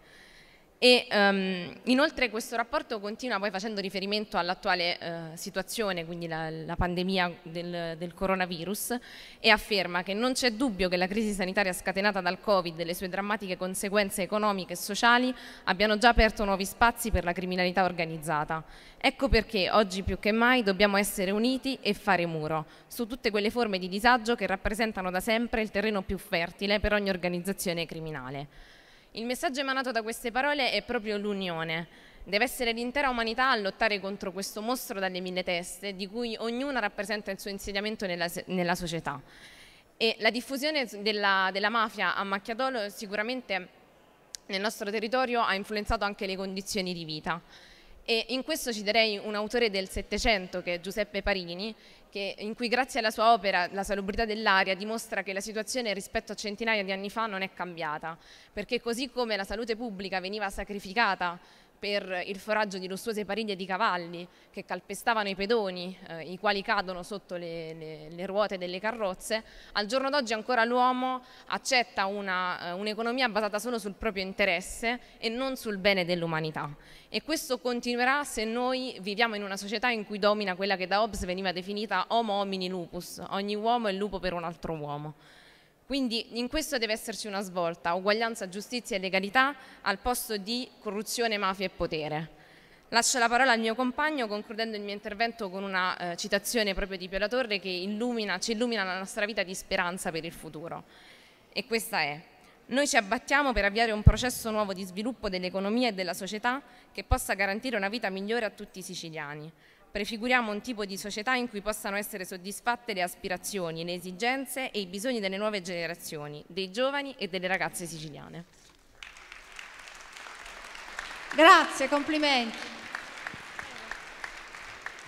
E um, inoltre questo rapporto continua poi facendo riferimento all'attuale uh, situazione, quindi la, la pandemia del, del, coronavirus, e afferma che non c'è dubbio che la crisi sanitaria scatenata dal Covid e le sue drammatiche conseguenze economiche e sociali abbiano già aperto nuovi spazi per la criminalità organizzata. Ecco perché oggi più che mai dobbiamo essere uniti e fare muro su tutte quelle forme di disagio che rappresentano da sempre il terreno più fertile per ogni organizzazione criminale. Il messaggio emanato da queste parole è proprio l'unione. Deve essere l'intera umanità a lottare contro questo mostro dalle mille teste, di cui ognuna rappresenta il suo insediamento nella, nella società. E la diffusione della, della mafia a macchiadolo sicuramente nel nostro territorio ha influenzato anche le condizioni di vita. E in questo citerei un autore del Settecento, che è Giuseppe Parini, che, in cui grazie alla sua opera La salubrità dell'aria dimostra che la situazione rispetto a centinaia di anni fa non è cambiata, perché così come la salute pubblica veniva sacrificata per il foraggio di lussuose pariglie di cavalli che calpestavano i pedoni, eh, i quali cadono sotto le, le, le, ruote delle carrozze, al giorno d'oggi ancora l'uomo accetta eh, un'economia un basata solo sul proprio interesse e non sul bene dell'umanità. E questo continuerà se noi viviamo in una società in cui domina quella che da Hobbes veniva definita homo homini lupus, ogni uomo è lupo per un altro uomo. Quindi in questo deve esserci una svolta, uguaglianza, giustizia e legalità al posto di corruzione, mafia e potere. Lascio la parola al mio compagno concludendo il mio intervento con una eh, citazione proprio di Pio La Torre che illumina, ci illumina la nostra vita di speranza per il futuro. E questa è, noi ci abbattiamo per avviare un processo nuovo di sviluppo dell'economia e della società che possa garantire una vita migliore a tutti i siciliani prefiguriamo un tipo di società in cui possano essere soddisfatte le aspirazioni, le esigenze e i bisogni delle nuove generazioni, dei giovani e delle ragazze siciliane. Grazie, complimenti.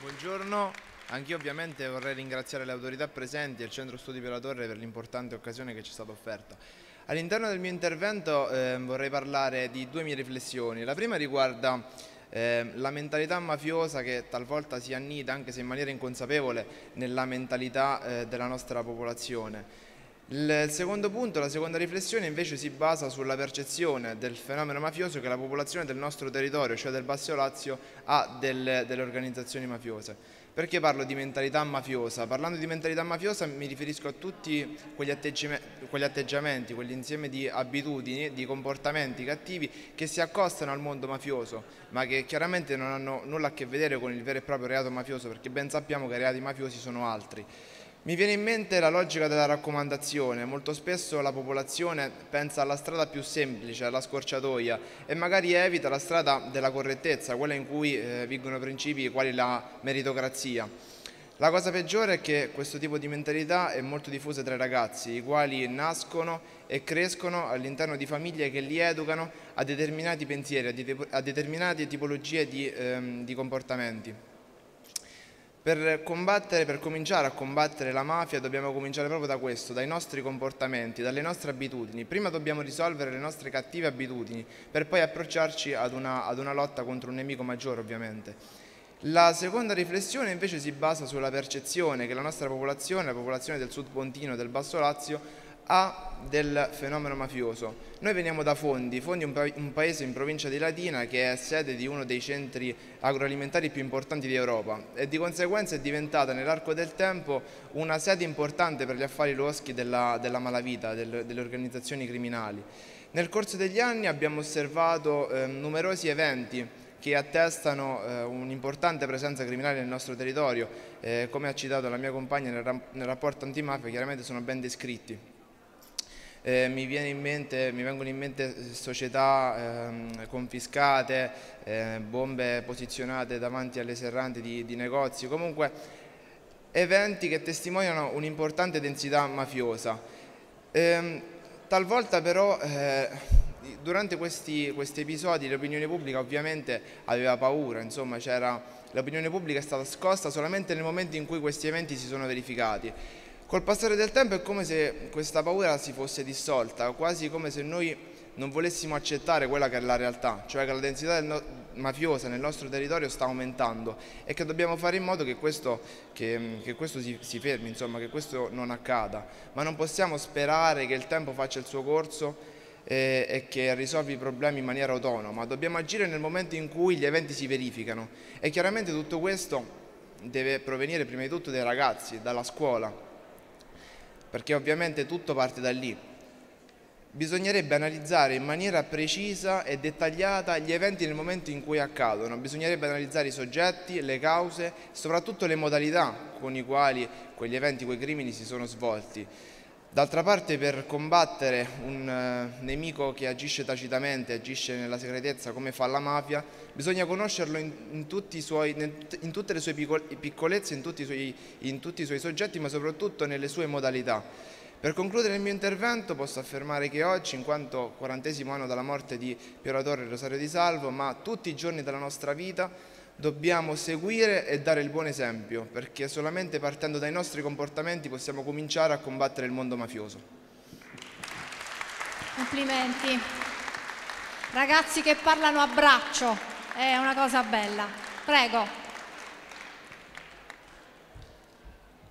Buongiorno, anch'io ovviamente vorrei ringraziare le autorità presenti e il Centro Studi per la Torre per l'importante occasione che ci è stata offerta. All'interno del mio intervento eh, vorrei parlare di due mie riflessioni. La prima riguarda eh, la mentalità mafiosa che talvolta si annida, anche se in maniera inconsapevole, nella mentalità eh, della nostra popolazione. Il secondo punto, la seconda riflessione invece si basa sulla percezione del fenomeno mafioso che la popolazione del nostro territorio, cioè del Basso Lazio, ha delle, delle organizzazioni mafiose. Perché parlo di mentalità mafiosa? Parlando di mentalità mafiosa mi riferisco a tutti quegli, quegli atteggiamenti, quegli insieme di abitudini, di comportamenti cattivi che si accostano al mondo mafioso, ma che chiaramente non hanno nulla a che vedere con il vero e proprio reato mafioso, perché ben sappiamo che i reati mafiosi sono altri. Mi viene in mente la logica della raccomandazione, molto spesso la popolazione pensa alla strada più semplice, alla scorciatoia e magari evita la strada della correttezza, quella in cui eh, vigono principi quali la meritocrazia. La cosa peggiore è che questo tipo di mentalità è molto diffusa tra i ragazzi, i quali nascono e crescono all'interno di famiglie che li educano a determinati pensieri, a determinate tipologie di, ehm, di comportamenti. Per per cominciare a combattere la mafia dobbiamo cominciare proprio da questo, dai nostri comportamenti, dalle nostre abitudini. Prima dobbiamo risolvere le nostre cattive abitudini per poi approcciarci ad una, ad una lotta contro un nemico maggiore ovviamente. La seconda riflessione invece si basa sulla percezione che la nostra popolazione, la popolazione del sud pontino e del Basso Lazio, ha del fenomeno mafioso. Noi veniamo da Fondi, Fondi è un, paese in provincia di Latina che è sede di uno dei centri agroalimentari più importanti d'Europa e di conseguenza è diventata nell'arco del tempo una sede importante per gli affari loschi della, della malavita, del, delle organizzazioni criminali. Nel corso degli anni abbiamo osservato eh, numerosi eventi che attestano eh, un'importante presenza criminale nel nostro territorio, eh, come ha citato la mia compagna nel, nel rapporto antimafia, chiaramente sono ben descritti eh, mi, in mente, mi, vengono in mente società eh, confiscate, eh, bombe posizionate davanti alle serrande di, di negozi, comunque eventi che testimoniano un'importante densità mafiosa. Ehm, talvolta però eh, durante questi, questi, episodi l'opinione pubblica ovviamente aveva paura, insomma l'opinione pubblica è stata scossa solamente nel momento in cui questi eventi si sono verificati Col passare del tempo è come se questa paura si fosse dissolta, quasi come se noi non volessimo accettare quella che è la realtà, cioè che la densità no mafiosa nel nostro territorio sta aumentando e che dobbiamo fare in modo che questo, che, che questo si, si, fermi, insomma, che questo non accada. Ma non possiamo sperare che il tempo faccia il suo corso e, e che risolve i problemi in maniera autonoma, dobbiamo agire nel momento in cui gli eventi si verificano. E chiaramente tutto questo deve provenire prima di tutto dai ragazzi, dalla scuola, perché ovviamente tutto parte da lì. Bisognerebbe analizzare in maniera precisa e dettagliata gli eventi nel momento in cui accadono, bisognerebbe analizzare i soggetti, le cause, soprattutto le modalità con i quali quegli eventi, quei crimini si sono svolti. D'altra parte per combattere un uh, nemico che agisce tacitamente, agisce nella segretezza come fa la mafia, bisogna conoscerlo in, in, suoi, in tutte le sue piccolezze, in tutti, suoi, in tutti i suoi soggetti, ma soprattutto nelle sue modalità. Per concludere il mio intervento posso affermare che oggi, in quanto quarantesimo anno dalla morte di Piero Torre e Rosario Di Salvo, ma tutti i giorni della nostra vita, dobbiamo seguire e dare il buon esempio, perché solamente partendo dai nostri comportamenti possiamo cominciare a combattere il mondo mafioso. Complimenti. Ragazzi che parlano a braccio, è una cosa bella. Prego.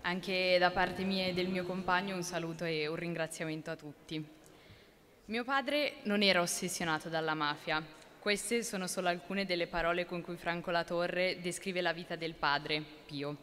Anche da parte mia e del mio compagno un saluto e un ringraziamento a tutti. Mio padre non era ossessionato dalla mafia, queste sono solo alcune delle parole con cui Franco Latorre descrive la vita del padre, Pio.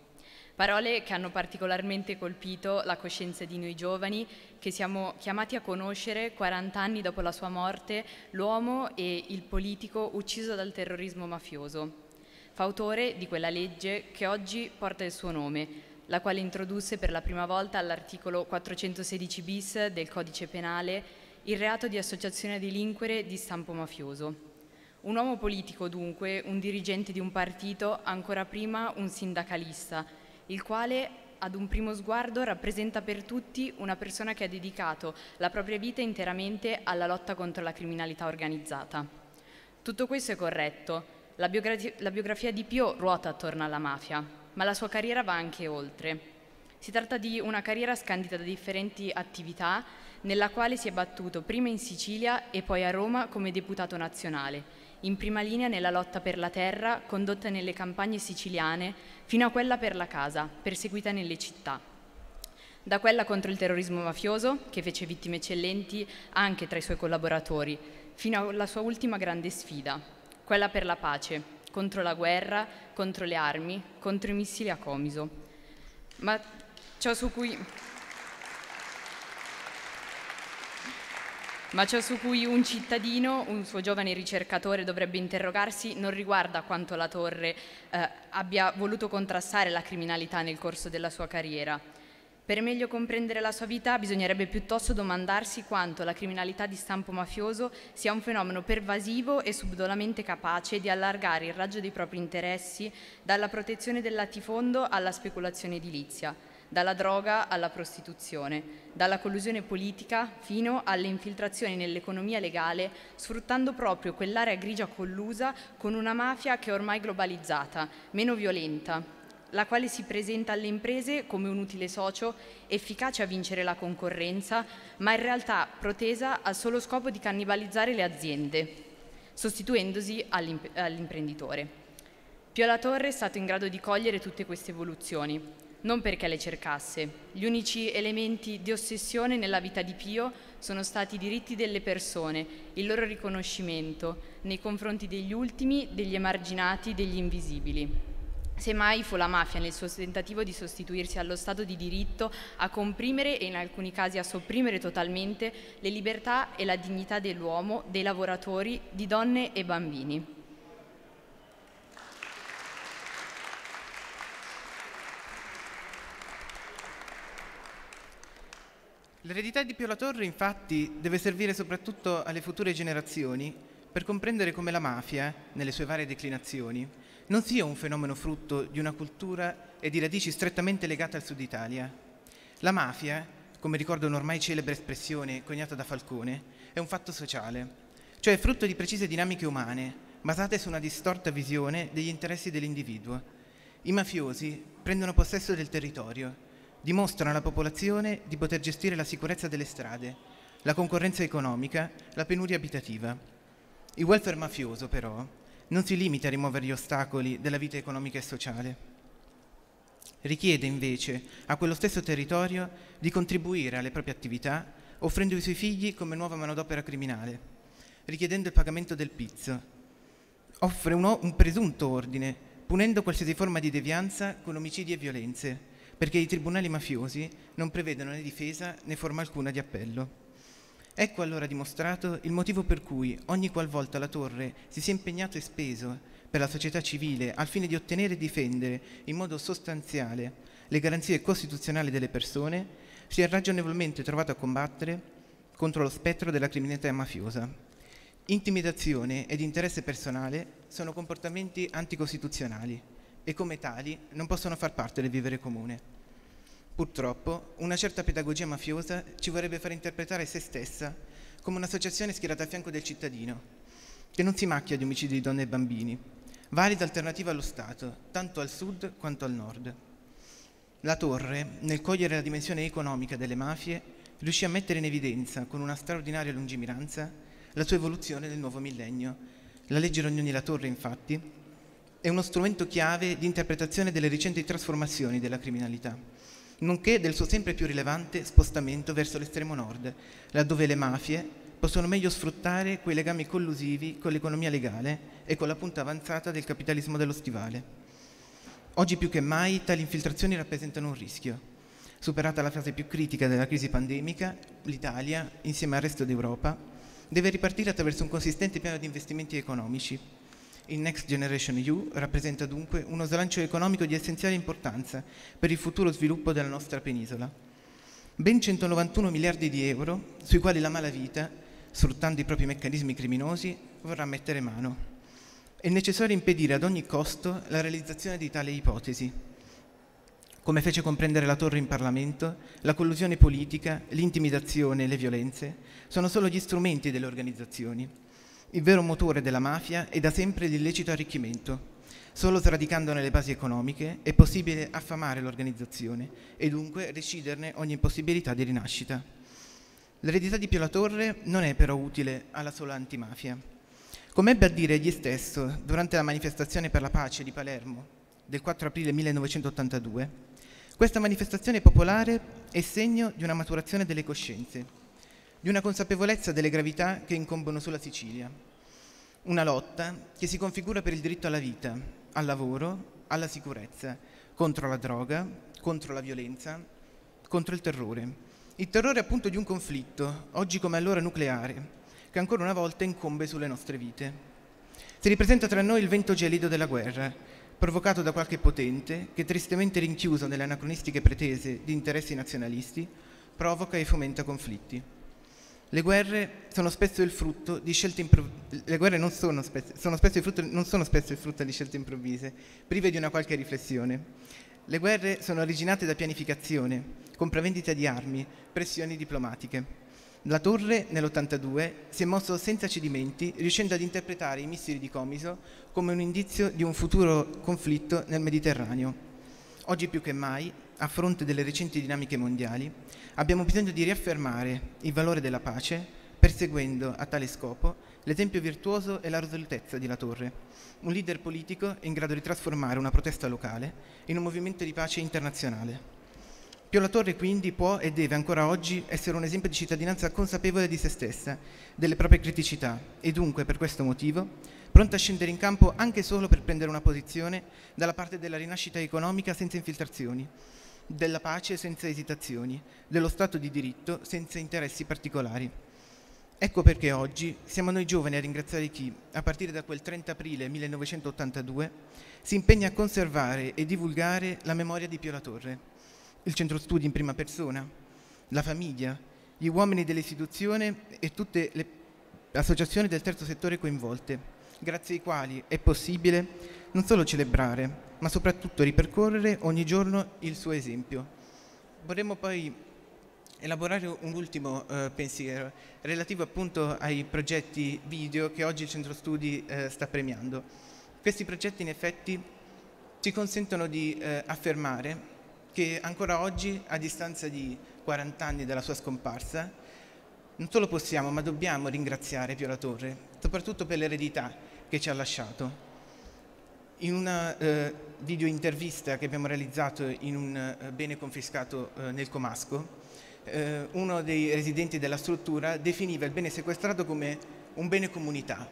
Parole che hanno particolarmente colpito la coscienza di noi giovani che siamo chiamati a conoscere 40 anni dopo la sua morte l'uomo e il politico ucciso dal terrorismo mafioso. Fautore di quella legge che oggi porta il suo nome, la quale introdusse per la prima volta all'articolo 416 bis del Codice Penale il reato di associazione a delinquere di stampo mafioso. Un uomo politico dunque, un dirigente di un partito, ancora prima un sindacalista, il quale ad un primo sguardo rappresenta per tutti una persona che ha dedicato la propria vita interamente alla lotta contro la criminalità organizzata. Tutto questo è corretto. La, biogra- la biografia di Pio ruota attorno alla mafia, ma la sua carriera va anche oltre. Si tratta di una carriera scandita da differenti attività nella quale si è battuto prima in Sicilia e poi a Roma come deputato nazionale in prima linea nella lotta per la terra condotta nelle campagne siciliane fino a quella per la casa, perseguita nelle città. Da quella contro il terrorismo mafioso, che fece vittime eccellenti anche tra i suoi collaboratori, fino alla sua ultima grande sfida, quella per la pace, contro la guerra, contro le armi, contro i missili a comiso. Ma ciò su cui Ma ciò su cui un cittadino, un suo giovane ricercatore dovrebbe interrogarsi non riguarda quanto la Torre eh, abbia voluto contrastare la criminalità nel corso della sua carriera. Per meglio comprendere la sua vita bisognerebbe piuttosto domandarsi quanto la criminalità di stampo mafioso sia un fenomeno pervasivo e subdolamente capace di allargare il raggio dei propri interessi dalla protezione del latifondo alla speculazione edilizia dalla droga alla prostituzione, dalla collusione politica fino alle infiltrazioni nell'economia legale, sfruttando proprio quell'area grigia collusa con una mafia che è ormai globalizzata, meno violenta, la quale si presenta alle imprese come un utile socio efficace a vincere la concorrenza, ma in realtà protesa al solo scopo di cannibalizzare le aziende, sostituendosi all'imprenditore. Pio La Torre è stato in grado di cogliere tutte queste evoluzioni, non perché le cercasse. Gli unici elementi di ossessione nella vita di Pio sono stati i diritti delle persone, il loro riconoscimento nei confronti degli ultimi, degli emarginati, degli invisibili. Semmai fu la mafia nel suo tentativo di sostituirsi allo Stato di diritto a comprimere e in alcuni casi a sopprimere totalmente le libertà e la dignità dell'uomo, dei lavoratori, di donne e bambini. L'eredità di Pio La Torre infatti deve servire soprattutto alle future generazioni per comprendere come la mafia, nelle sue varie declinazioni, non sia un fenomeno frutto di una cultura e di radici strettamente legate al sud Italia. La mafia, come ricorda un'ormai celebre espressione coniata da Falcone, è un fatto sociale, cioè frutto di precise dinamiche umane, basate su una distorta visione degli interessi dell'individuo. I mafiosi prendono possesso del territorio dimostrano alla popolazione di poter gestire la sicurezza delle strade, la concorrenza economica, la penuria abitativa. Il welfare mafioso, però, non si limita a rimuovere gli ostacoli della vita economica e sociale. Richiede invece a quello stesso territorio di contribuire alle proprie attività offrendo i suoi figli come nuova manodopera criminale, richiedendo il pagamento del pizzo. Offre un, un presunto ordine, punendo qualsiasi forma di devianza con omicidi e violenze, perché i tribunali mafiosi non prevedono né difesa né forma alcuna di appello. Ecco allora dimostrato il motivo per cui ogni qualvolta la Torre si sia impegnato e speso per la società civile al fine di ottenere e difendere in modo sostanziale le garanzie costituzionali delle persone, si è ragionevolmente trovato a combattere contro lo spettro della criminalità mafiosa. Intimidazione ed interesse personale sono comportamenti anticostituzionali e come tali non possono far parte del vivere comune. Purtroppo una certa pedagogia mafiosa ci vorrebbe far interpretare se stessa come un'associazione schierata a fianco del cittadino, che non si macchia di omicidi di donne e bambini, valida alternativa allo Stato, tanto al sud quanto al nord. La Torre, nel cogliere la dimensione economica delle mafie, riuscì a mettere in evidenza, con una straordinaria lungimiranza, la sua evoluzione nel nuovo millennio. La legge Rognoni La Torre, infatti, è uno strumento chiave di interpretazione delle recenti trasformazioni della criminalità, nonché del suo sempre più rilevante spostamento verso l'estremo nord, laddove le mafie possono meglio sfruttare quei legami collusivi con l'economia legale e con la punta avanzata del capitalismo dello stivale. Oggi più che mai tali infiltrazioni rappresentano un rischio. Superata la fase più critica della crisi pandemica, l'Italia, insieme al resto d'Europa, deve ripartire attraverso un consistente piano di investimenti economici. Il Next Generation EU rappresenta dunque uno slancio economico di essenziale importanza per il futuro sviluppo della nostra penisola. Ben 191 miliardi di euro sui quali la malavita, sfruttando i propri meccanismi criminosi, vorrà mettere mano. È necessario impedire ad ogni costo la realizzazione di tale ipotesi. Come fece comprendere la Torre in Parlamento, la collusione politica, l'intimidazione e le violenze sono solo gli strumenti delle organizzazioni. Il vero motore della mafia è da sempre l'illecito arricchimento. Solo sradicandone le basi economiche è possibile affamare l'organizzazione e dunque reciderne ogni possibilità di rinascita. L'eredità di Pio La Torre non è però utile alla sola antimafia. Come ebbe a dire egli stesso durante la manifestazione per la pace di Palermo del 4 aprile 1982, questa manifestazione popolare è segno di una maturazione delle coscienze, di una consapevolezza delle gravità che incombono sulla Sicilia, una lotta che si configura per il diritto alla vita, al lavoro, alla sicurezza, contro la droga, contro la violenza, contro il terrore. Il terrore appunto di un conflitto, oggi come allora nucleare, che ancora una volta incombe sulle nostre vite. Si ripresenta tra noi il vento gelido della guerra, provocato da qualche potente che, tristemente rinchiuso nelle anacronistiche pretese di interessi nazionalisti, provoca e fomenta conflitti. Le guerre sono spesso il frutto di scelte improvvise. Le guerre non sono, spesso, sono spesso frutto, non sono spesso il frutto di scelte improvvise, prive di una qualche riflessione. Le guerre sono originate da pianificazione, compravendita di armi, pressioni diplomatiche. La torre nell'82 si è mosso senza cedimenti, riuscendo ad interpretare i missili di Comiso come un indizio di un futuro conflitto nel Mediterraneo. Oggi più che mai, a fronte delle recenti dinamiche mondiali, abbiamo bisogno di riaffermare il valore della pace, perseguendo a tale scopo l'esempio virtuoso e la risolutezza di La Torre, un leader politico in grado di trasformare una protesta locale in un movimento di pace internazionale. Pio La Torre quindi può e deve ancora oggi essere un esempio di cittadinanza consapevole di se stessa, delle proprie criticità e dunque per questo motivo pronta a scendere in campo anche solo per prendere una posizione dalla parte della rinascita economica senza infiltrazioni, della pace senza esitazioni, dello Stato di diritto senza interessi particolari. Ecco perché oggi siamo noi giovani a ringraziare chi, a partire da quel 30 aprile 1982, si impegna a conservare e divulgare la memoria di Pio La Torre il centro studi in prima persona, la famiglia, gli uomini dell'istituzione e tutte le associazioni del terzo settore coinvolte, grazie ai quali è possibile non solo celebrare, ma soprattutto ripercorrere ogni giorno il suo esempio. Vorremmo poi elaborare un ultimo eh, pensiero relativo appunto ai progetti video che oggi il centro studi eh, sta premiando. Questi progetti in effetti ci consentono di eh, affermare che ancora oggi, a distanza di 40 anni dalla sua scomparsa, non solo possiamo, ma dobbiamo ringraziare Pio La Torre, soprattutto per l'eredità che ci ha lasciato. In una eh, video intervista che abbiamo realizzato in un eh, bene confiscato eh, nel Comasco, eh, uno dei residenti della struttura definiva il bene sequestrato come un bene comunità,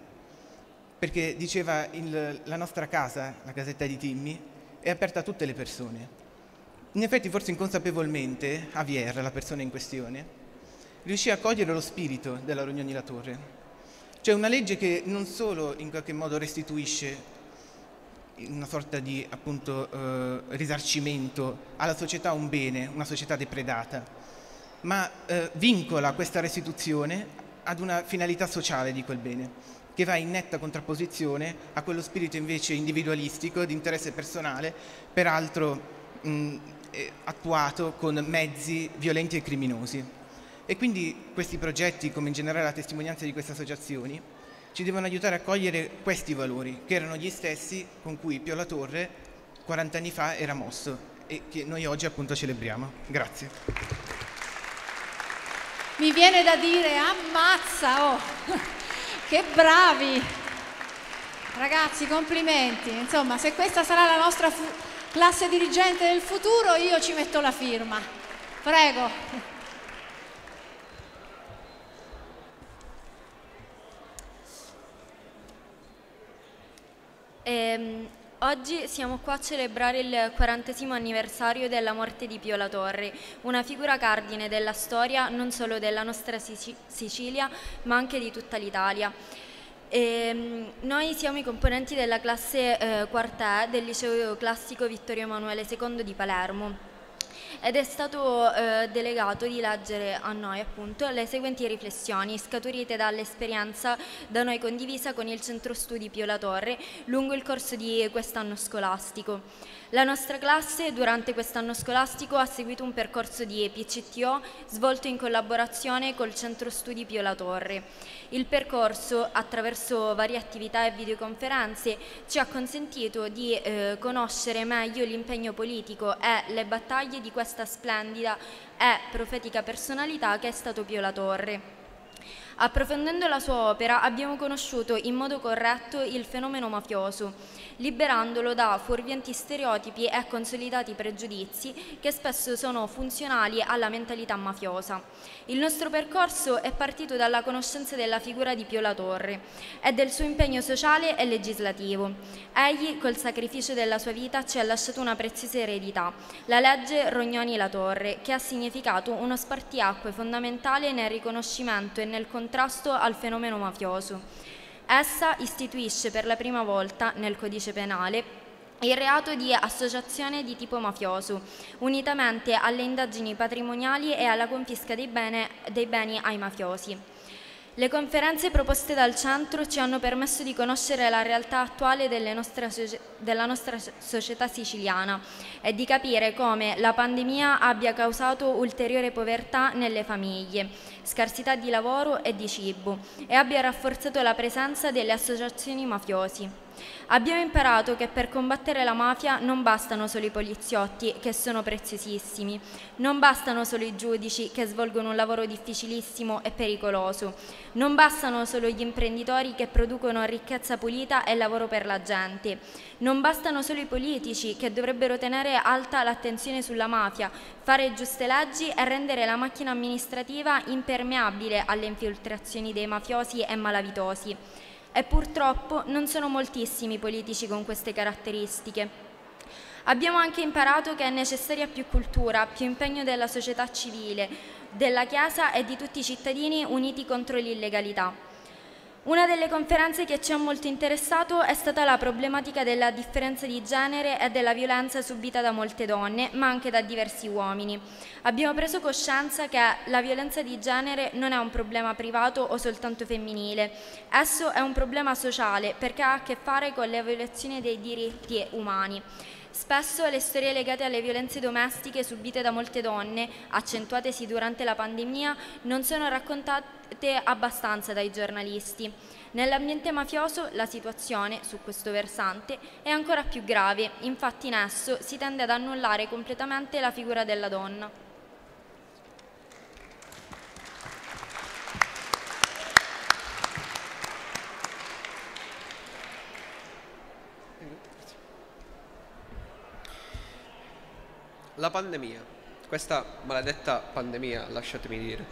perché diceva il, la nostra casa, la casetta di Timmy, è aperta a tutte le persone. In effetti, forse inconsapevolmente, Javier, la persona in questione, riuscì a cogliere lo spirito della Rognoni La Torre. Cioè una legge che non solo in qualche modo restituisce una sorta di appunto, eh, risarcimento alla società un bene, una società depredata, ma eh, vincola questa restituzione ad una finalità sociale di quel bene, che va in netta contrapposizione a quello spirito invece individualistico, di interesse personale, peraltro mh, eh, attuato con mezzi violenti e criminosi. E quindi questi progetti, come in generale la testimonianza di queste associazioni, ci devono aiutare a cogliere questi valori, che erano gli stessi con cui Pio La Torre 40 anni fa era mosso e che noi oggi appunto celebriamo. Grazie. Mi viene da dire ammazza, oh, che bravi! Ragazzi, complimenti. Insomma, se questa sarà la nostra classe dirigente del futuro, io ci metto la firma. Prego. Ehm, oggi siamo qua a celebrare il quarantesimo anniversario della morte di Pio La Torre, una figura cardine della storia non solo della nostra Sicilia ma anche di tutta l'Italia. Ehm, noi siamo i componenti della classe eh, quartè del liceo classico Vittorio Emanuele II di Palermo ed è stato eh, delegato di leggere a noi appunto le seguenti riflessioni scaturite dall'esperienza da noi condivisa con il Centro Studi Pio La Torre lungo il corso di quest'anno scolastico. La nostra classe durante quest'anno scolastico ha seguito un percorso di PCTO svolto in collaborazione col Centro Studi Pio La Torre. Il percorso, attraverso varie attività e videoconferenze, ci ha consentito di eh, conoscere meglio l'impegno politico e le battaglie di questa splendida e profetica personalità che è stato Pio La Torre. Approfondendo la sua opera abbiamo conosciuto in modo corretto il fenomeno mafioso, liberandolo da fuorvianti stereotipi e consolidati pregiudizi che spesso sono funzionali alla mentalità mafiosa. Il nostro percorso è partito dalla conoscenza della figura di Pio La Torre e del suo impegno sociale e legislativo. Egli, col sacrificio della sua vita, ci ha lasciato una preziosa eredità, la legge Rognoni-La Torre, che ha significato uno spartiacque fondamentale nel riconoscimento e nel controllo contrasto al fenomeno mafioso. Essa istituisce per la prima volta nel codice penale il reato di associazione di tipo mafioso, unitamente alle indagini patrimoniali e alla confisca dei, bene, dei beni ai mafiosi. Le conferenze proposte dal centro ci hanno permesso di conoscere la realtà attuale nostre, della nostra società siciliana e di capire come la pandemia abbia causato ulteriore povertà nelle famiglie, scarsità di lavoro e di cibo e abbia rafforzato la presenza delle associazioni mafiosi. Abbiamo imparato che per combattere la mafia non bastano solo i poliziotti, che sono preziosissimi, non bastano solo i giudici, che svolgono un lavoro difficilissimo e pericoloso, non bastano solo gli imprenditori che producono ricchezza pulita e lavoro per la gente, non bastano solo i politici, che dovrebbero tenere alta l'attenzione sulla mafia, fare giuste leggi e rendere la macchina amministrativa impermeabile alle infiltrazioni dei mafiosi e malavitosi e purtroppo non sono moltissimi i politici con queste caratteristiche. Abbiamo anche imparato che è necessaria più cultura, più impegno della società civile, della Chiesa e di tutti i cittadini uniti contro l'illegalità. Una delle conferenze che ci ha molto interessato è stata la problematica della differenza di genere e della violenza subita da molte donne, ma anche da diversi uomini. Abbiamo preso coscienza che la violenza di genere non è un problema privato o soltanto femminile, esso è un problema sociale perché ha a che fare con le violazioni dei diritti umani. Spesso le storie legate alle violenze domestiche subite da molte donne, accentuatesi durante la pandemia, non sono raccontate abbastanza dai giornalisti. Nell'ambiente mafioso la situazione, su questo versante, è ancora più grave, infatti in esso si tende ad annullare completamente la figura della donna. La pandemia questa maledetta pandemia, lasciatemi dire.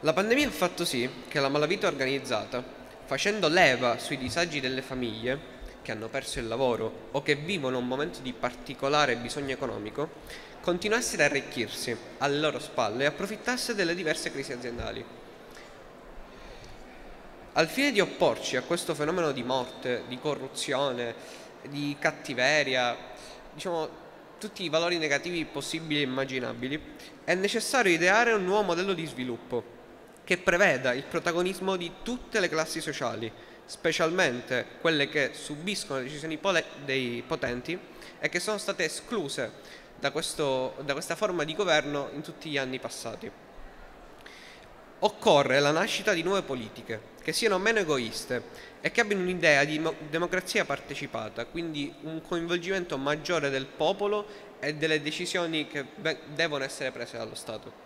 La pandemia ha fatto sì che la malavita organizzata, facendo leva sui disagi delle famiglie che hanno perso il lavoro o che vivono un momento di particolare bisogno economico, continuasse ad arricchirsi alle loro spalle e approfittasse delle diverse crisi aziendali. Al fine di opporci a questo fenomeno di morte, di corruzione, di cattiveria, diciamo tutti i valori negativi possibili e immaginabili, è necessario ideare un nuovo modello di sviluppo che preveda il protagonismo di tutte le classi sociali, specialmente quelle che subiscono le decisioni dei potenti e che sono state escluse da, questo, da questa forma di governo in tutti gli anni passati. Occorre la nascita di nuove politiche che siano meno egoiste e che abbiano un'idea di democrazia partecipata, quindi un coinvolgimento maggiore del popolo e delle decisioni che devono essere prese dallo Stato.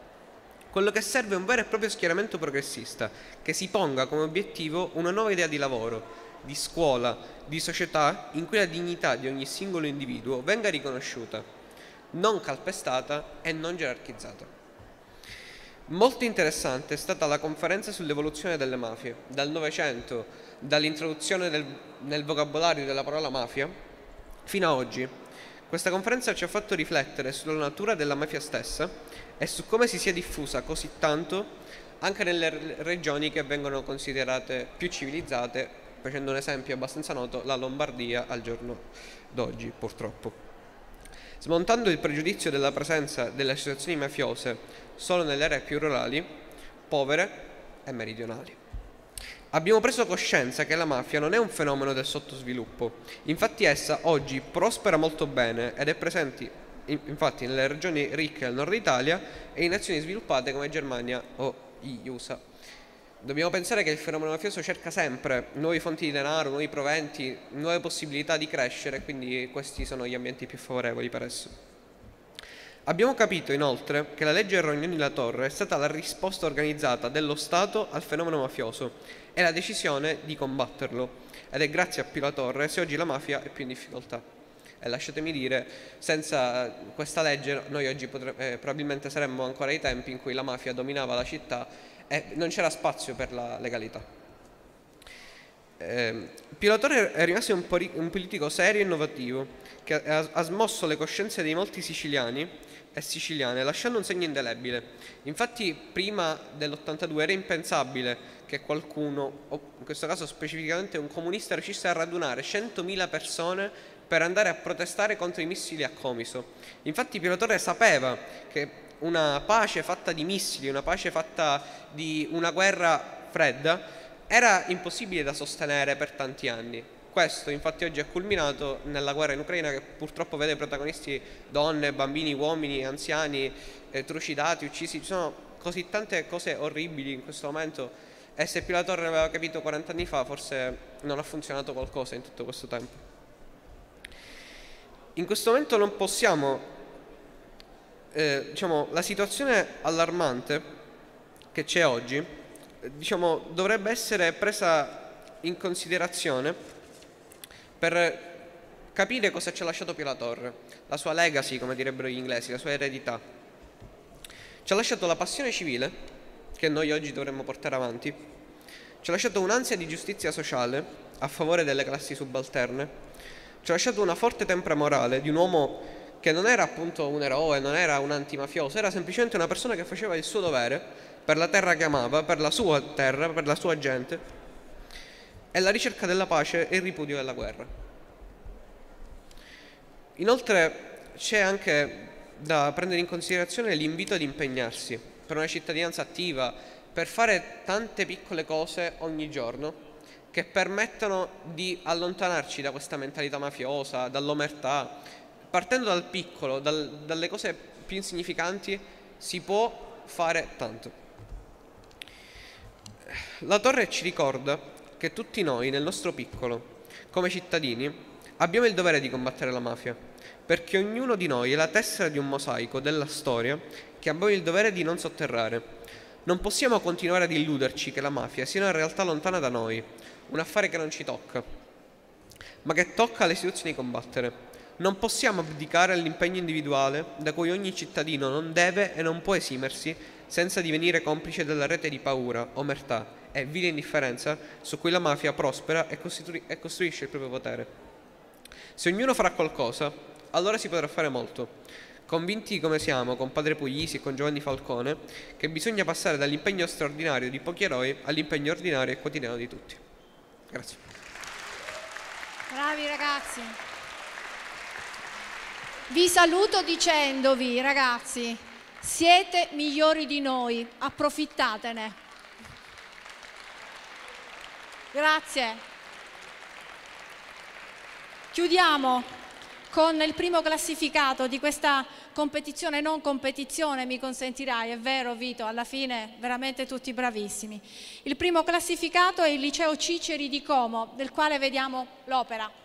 Quello che serve è un vero e proprio schieramento progressista che si ponga come obiettivo una nuova idea di lavoro, di scuola, di società in cui la dignità di ogni singolo individuo venga riconosciuta, non calpestata e non gerarchizzata. Molto interessante è stata la conferenza sull'evoluzione delle mafie, dal Novecento, dall'introduzione del, nel vocabolario della parola mafia, fino a oggi. Questa conferenza ci ha fatto riflettere sulla natura della mafia stessa e su come si sia diffusa così tanto anche nelle regioni che vengono considerate più civilizzate, facendo un esempio abbastanza noto, la Lombardia al giorno d'oggi, purtroppo. Smontando il pregiudizio della presenza delle associazioni mafiose solo nelle aree più rurali, povere e meridionali. Abbiamo preso coscienza che la mafia non è un fenomeno del sottosviluppo, infatti essa oggi prospera molto bene ed è presente infatti nelle regioni ricche del nord Italia e in nazioni sviluppate come Germania o gli USA. Dobbiamo pensare che il fenomeno mafioso cerca sempre nuove fonti di denaro, nuovi proventi, nuove possibilità di crescere, quindi questi sono gli ambienti più favorevoli per esso. Abbiamo capito inoltre che la legge Rognoni La Torre è stata la risposta organizzata dello Stato al fenomeno mafioso e la decisione di combatterlo ed è grazie a Pio La Torre se oggi la mafia è più in difficoltà. E lasciatemi dire, senza questa legge noi oggi potre- eh, probabilmente saremmo ancora ai tempi in cui la mafia dominava la città e non c'era spazio per la legalità. Eh, Pio Torre è rimasto un, un, politico serio e innovativo che ha, ha smosso le coscienze di molti siciliani e siciliane lasciando un segno indelebile. Infatti prima dell'82 era impensabile che qualcuno, o in questo caso specificamente un comunista, riuscisse a radunare 100.000 persone per andare a protestare contro i missili a Comiso. Infatti Pio Torre sapeva che una pace fatta di missili, una pace fatta di una guerra fredda, era impossibile da sostenere per tanti anni. Questo infatti oggi è culminato nella guerra in Ucraina che purtroppo vede protagonisti donne, bambini, uomini, anziani, eh, trucidati, uccisi. Ci sono così tante cose orribili in questo momento e se Pilatore l'aveva capito 40 anni fa forse non ha funzionato qualcosa in tutto questo tempo. In questo momento non possiamo eh, diciamo, la situazione allarmante che c'è oggi eh, diciamo, dovrebbe essere presa in considerazione per capire cosa ci ha lasciato Pio La Torre, la sua legacy, come direbbero gli inglesi, la sua eredità. Ci ha lasciato la passione civile, che noi oggi dovremmo portare avanti, ci ha lasciato un'ansia di giustizia sociale a favore delle classi subalterne, ci ha lasciato una forte tempra morale di un uomo che non era appunto un eroe, non era un antimafioso, era semplicemente una persona che faceva il suo dovere per la terra che amava, per la sua terra, per la sua gente, e la ricerca della pace e il ripudio della guerra. Inoltre c'è anche da prendere in considerazione l'invito ad impegnarsi per una cittadinanza attiva, per fare tante piccole cose ogni giorno che permettano di allontanarci da questa mentalità mafiosa, dall'omertà, partendo dal piccolo, dal, dalle cose più insignificanti, si può fare tanto. La torre ci ricorda che tutti noi, nel nostro piccolo, come cittadini, abbiamo il dovere di combattere la mafia, perché ognuno di noi è la tessera di un mosaico della storia che abbiamo il dovere di non sotterrare. Non possiamo continuare ad illuderci che la mafia sia una realtà lontana da noi, un affare che non ci tocca, ma che tocca alle istituzioni combattere Non possiamo abdicare all'impegno individuale da cui ogni cittadino non deve e non può esimersi senza divenire complice della rete di paura, omertà e vile indifferenza su cui la mafia prospera e, costitui- e costruisce il proprio potere. Se ognuno farà qualcosa, allora si potrà fare molto. Convinti come siamo con Padre Puglisi e con Giovanni Falcone che bisogna passare dall'impegno straordinario di pochi eroi all'impegno ordinario e quotidiano di tutti. Grazie. Bravi ragazzi. Vi saluto dicendovi, ragazzi, siete migliori di noi, approfittatene. Grazie. Chiudiamo con il primo classificato di questa competizione, non competizione, mi consentirai, è vero Vito, alla fine veramente tutti bravissimi. Il primo classificato è il liceo Ciceri di Como, del quale vediamo l'opera.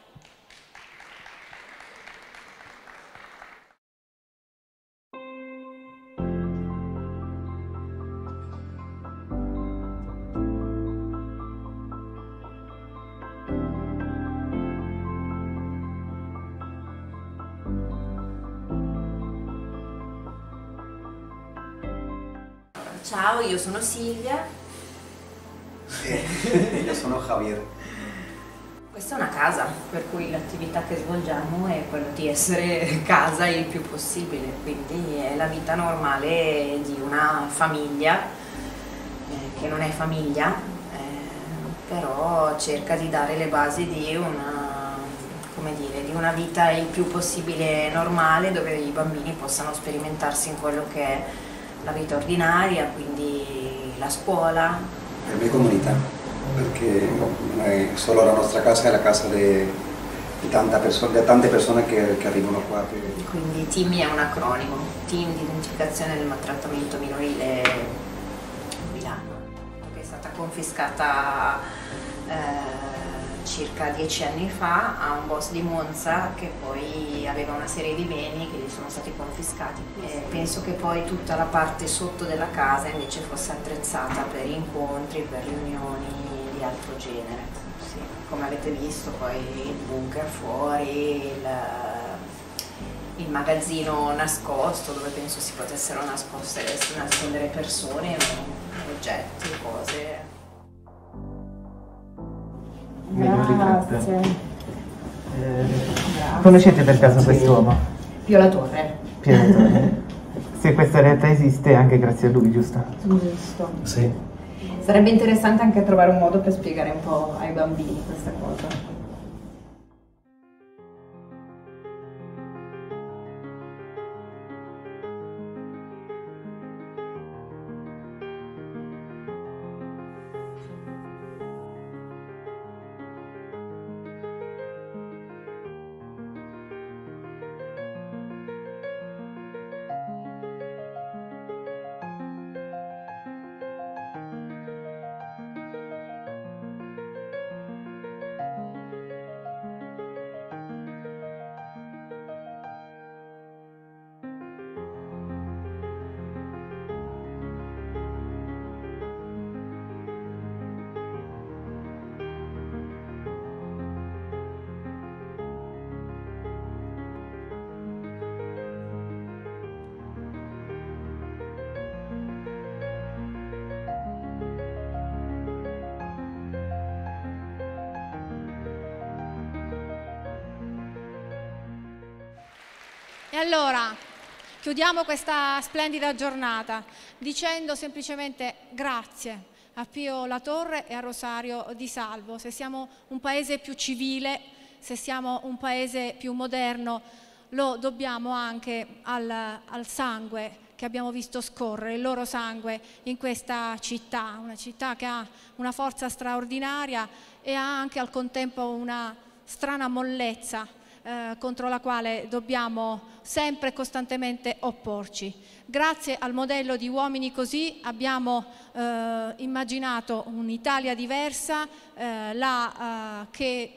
Ciao, io sono Silvia. Io sono Javier. Questa è una casa, per cui l'attività che svolgiamo è quella di essere casa il più possibile, quindi è la vita normale di una famiglia, eh, che non è famiglia, eh, però cerca di dare le basi di una, come dire, di una vita il più possibile normale dove i bambini possano sperimentarsi in quello che è la vita ordinaria, quindi la scuola. Per me comunità, perché è solo la nostra casa, è la casa di, di, tanta perso- di tante persone che, che arrivano qua. che- Quindi TIMI è un acronimo, Team di Identificazione del Maltrattamento Minorile Milano, che è stata confiscata eh, circa dieci anni fa a un boss di Monza che poi aveva una serie di beni che gli sono stati confiscati. E penso che poi tutta la parte sotto della casa invece fosse attrezzata per incontri, per riunioni di altro genere. Sì, come avete visto poi il bunker fuori, il, il magazzino nascosto dove penso si potessero nascondere persone, oggetti, cose. Grazie. Eh, conoscete per caso quest'uomo? Pio La Torre. Piero Torre? Se questa realtà esiste è anche grazie a lui, giusto? Giusto. Sì. Sarebbe interessante anche trovare un modo per spiegare un po' ai bambini questa cosa. Allora chiudiamo questa splendida giornata dicendo semplicemente grazie a Pio La Torre e a Rosario Di Salvo. Se siamo un paese più civile, se siamo un paese più moderno, lo dobbiamo anche al, al sangue che abbiamo visto scorrere, il loro sangue in questa città, una città che ha una forza straordinaria e ha anche al contempo una strana mollezza eh, contro la quale dobbiamo sempre e costantemente opporci. Grazie al modello di uomini così abbiamo eh, immaginato un'Italia diversa eh, la, eh, che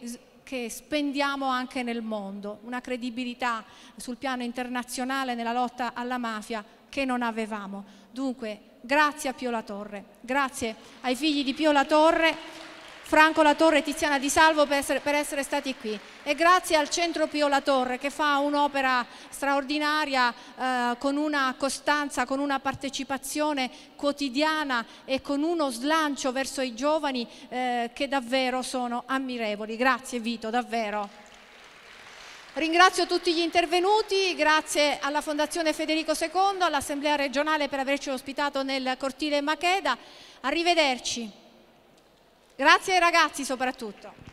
che spendiamo anche nel mondo, una credibilità sul piano internazionale nella lotta alla mafia che non avevamo. Dunque, grazie a Pio La Torre, grazie ai figli di Pio La Torre, Franco La Torre e Tiziana Di Salvo per essere, per essere, stati qui e grazie al Centro Pio La Torre che fa un'opera straordinaria eh, con una costanza, con una partecipazione quotidiana e con uno slancio verso i giovani eh, che davvero sono ammirevoli. Grazie Vito, davvero. Ringrazio tutti gli intervenuti, grazie alla Fondazione Federico II, all'Assemblea regionale per averci ospitato nel cortile Macheda. Arrivederci. Grazie ai ragazzi soprattutto.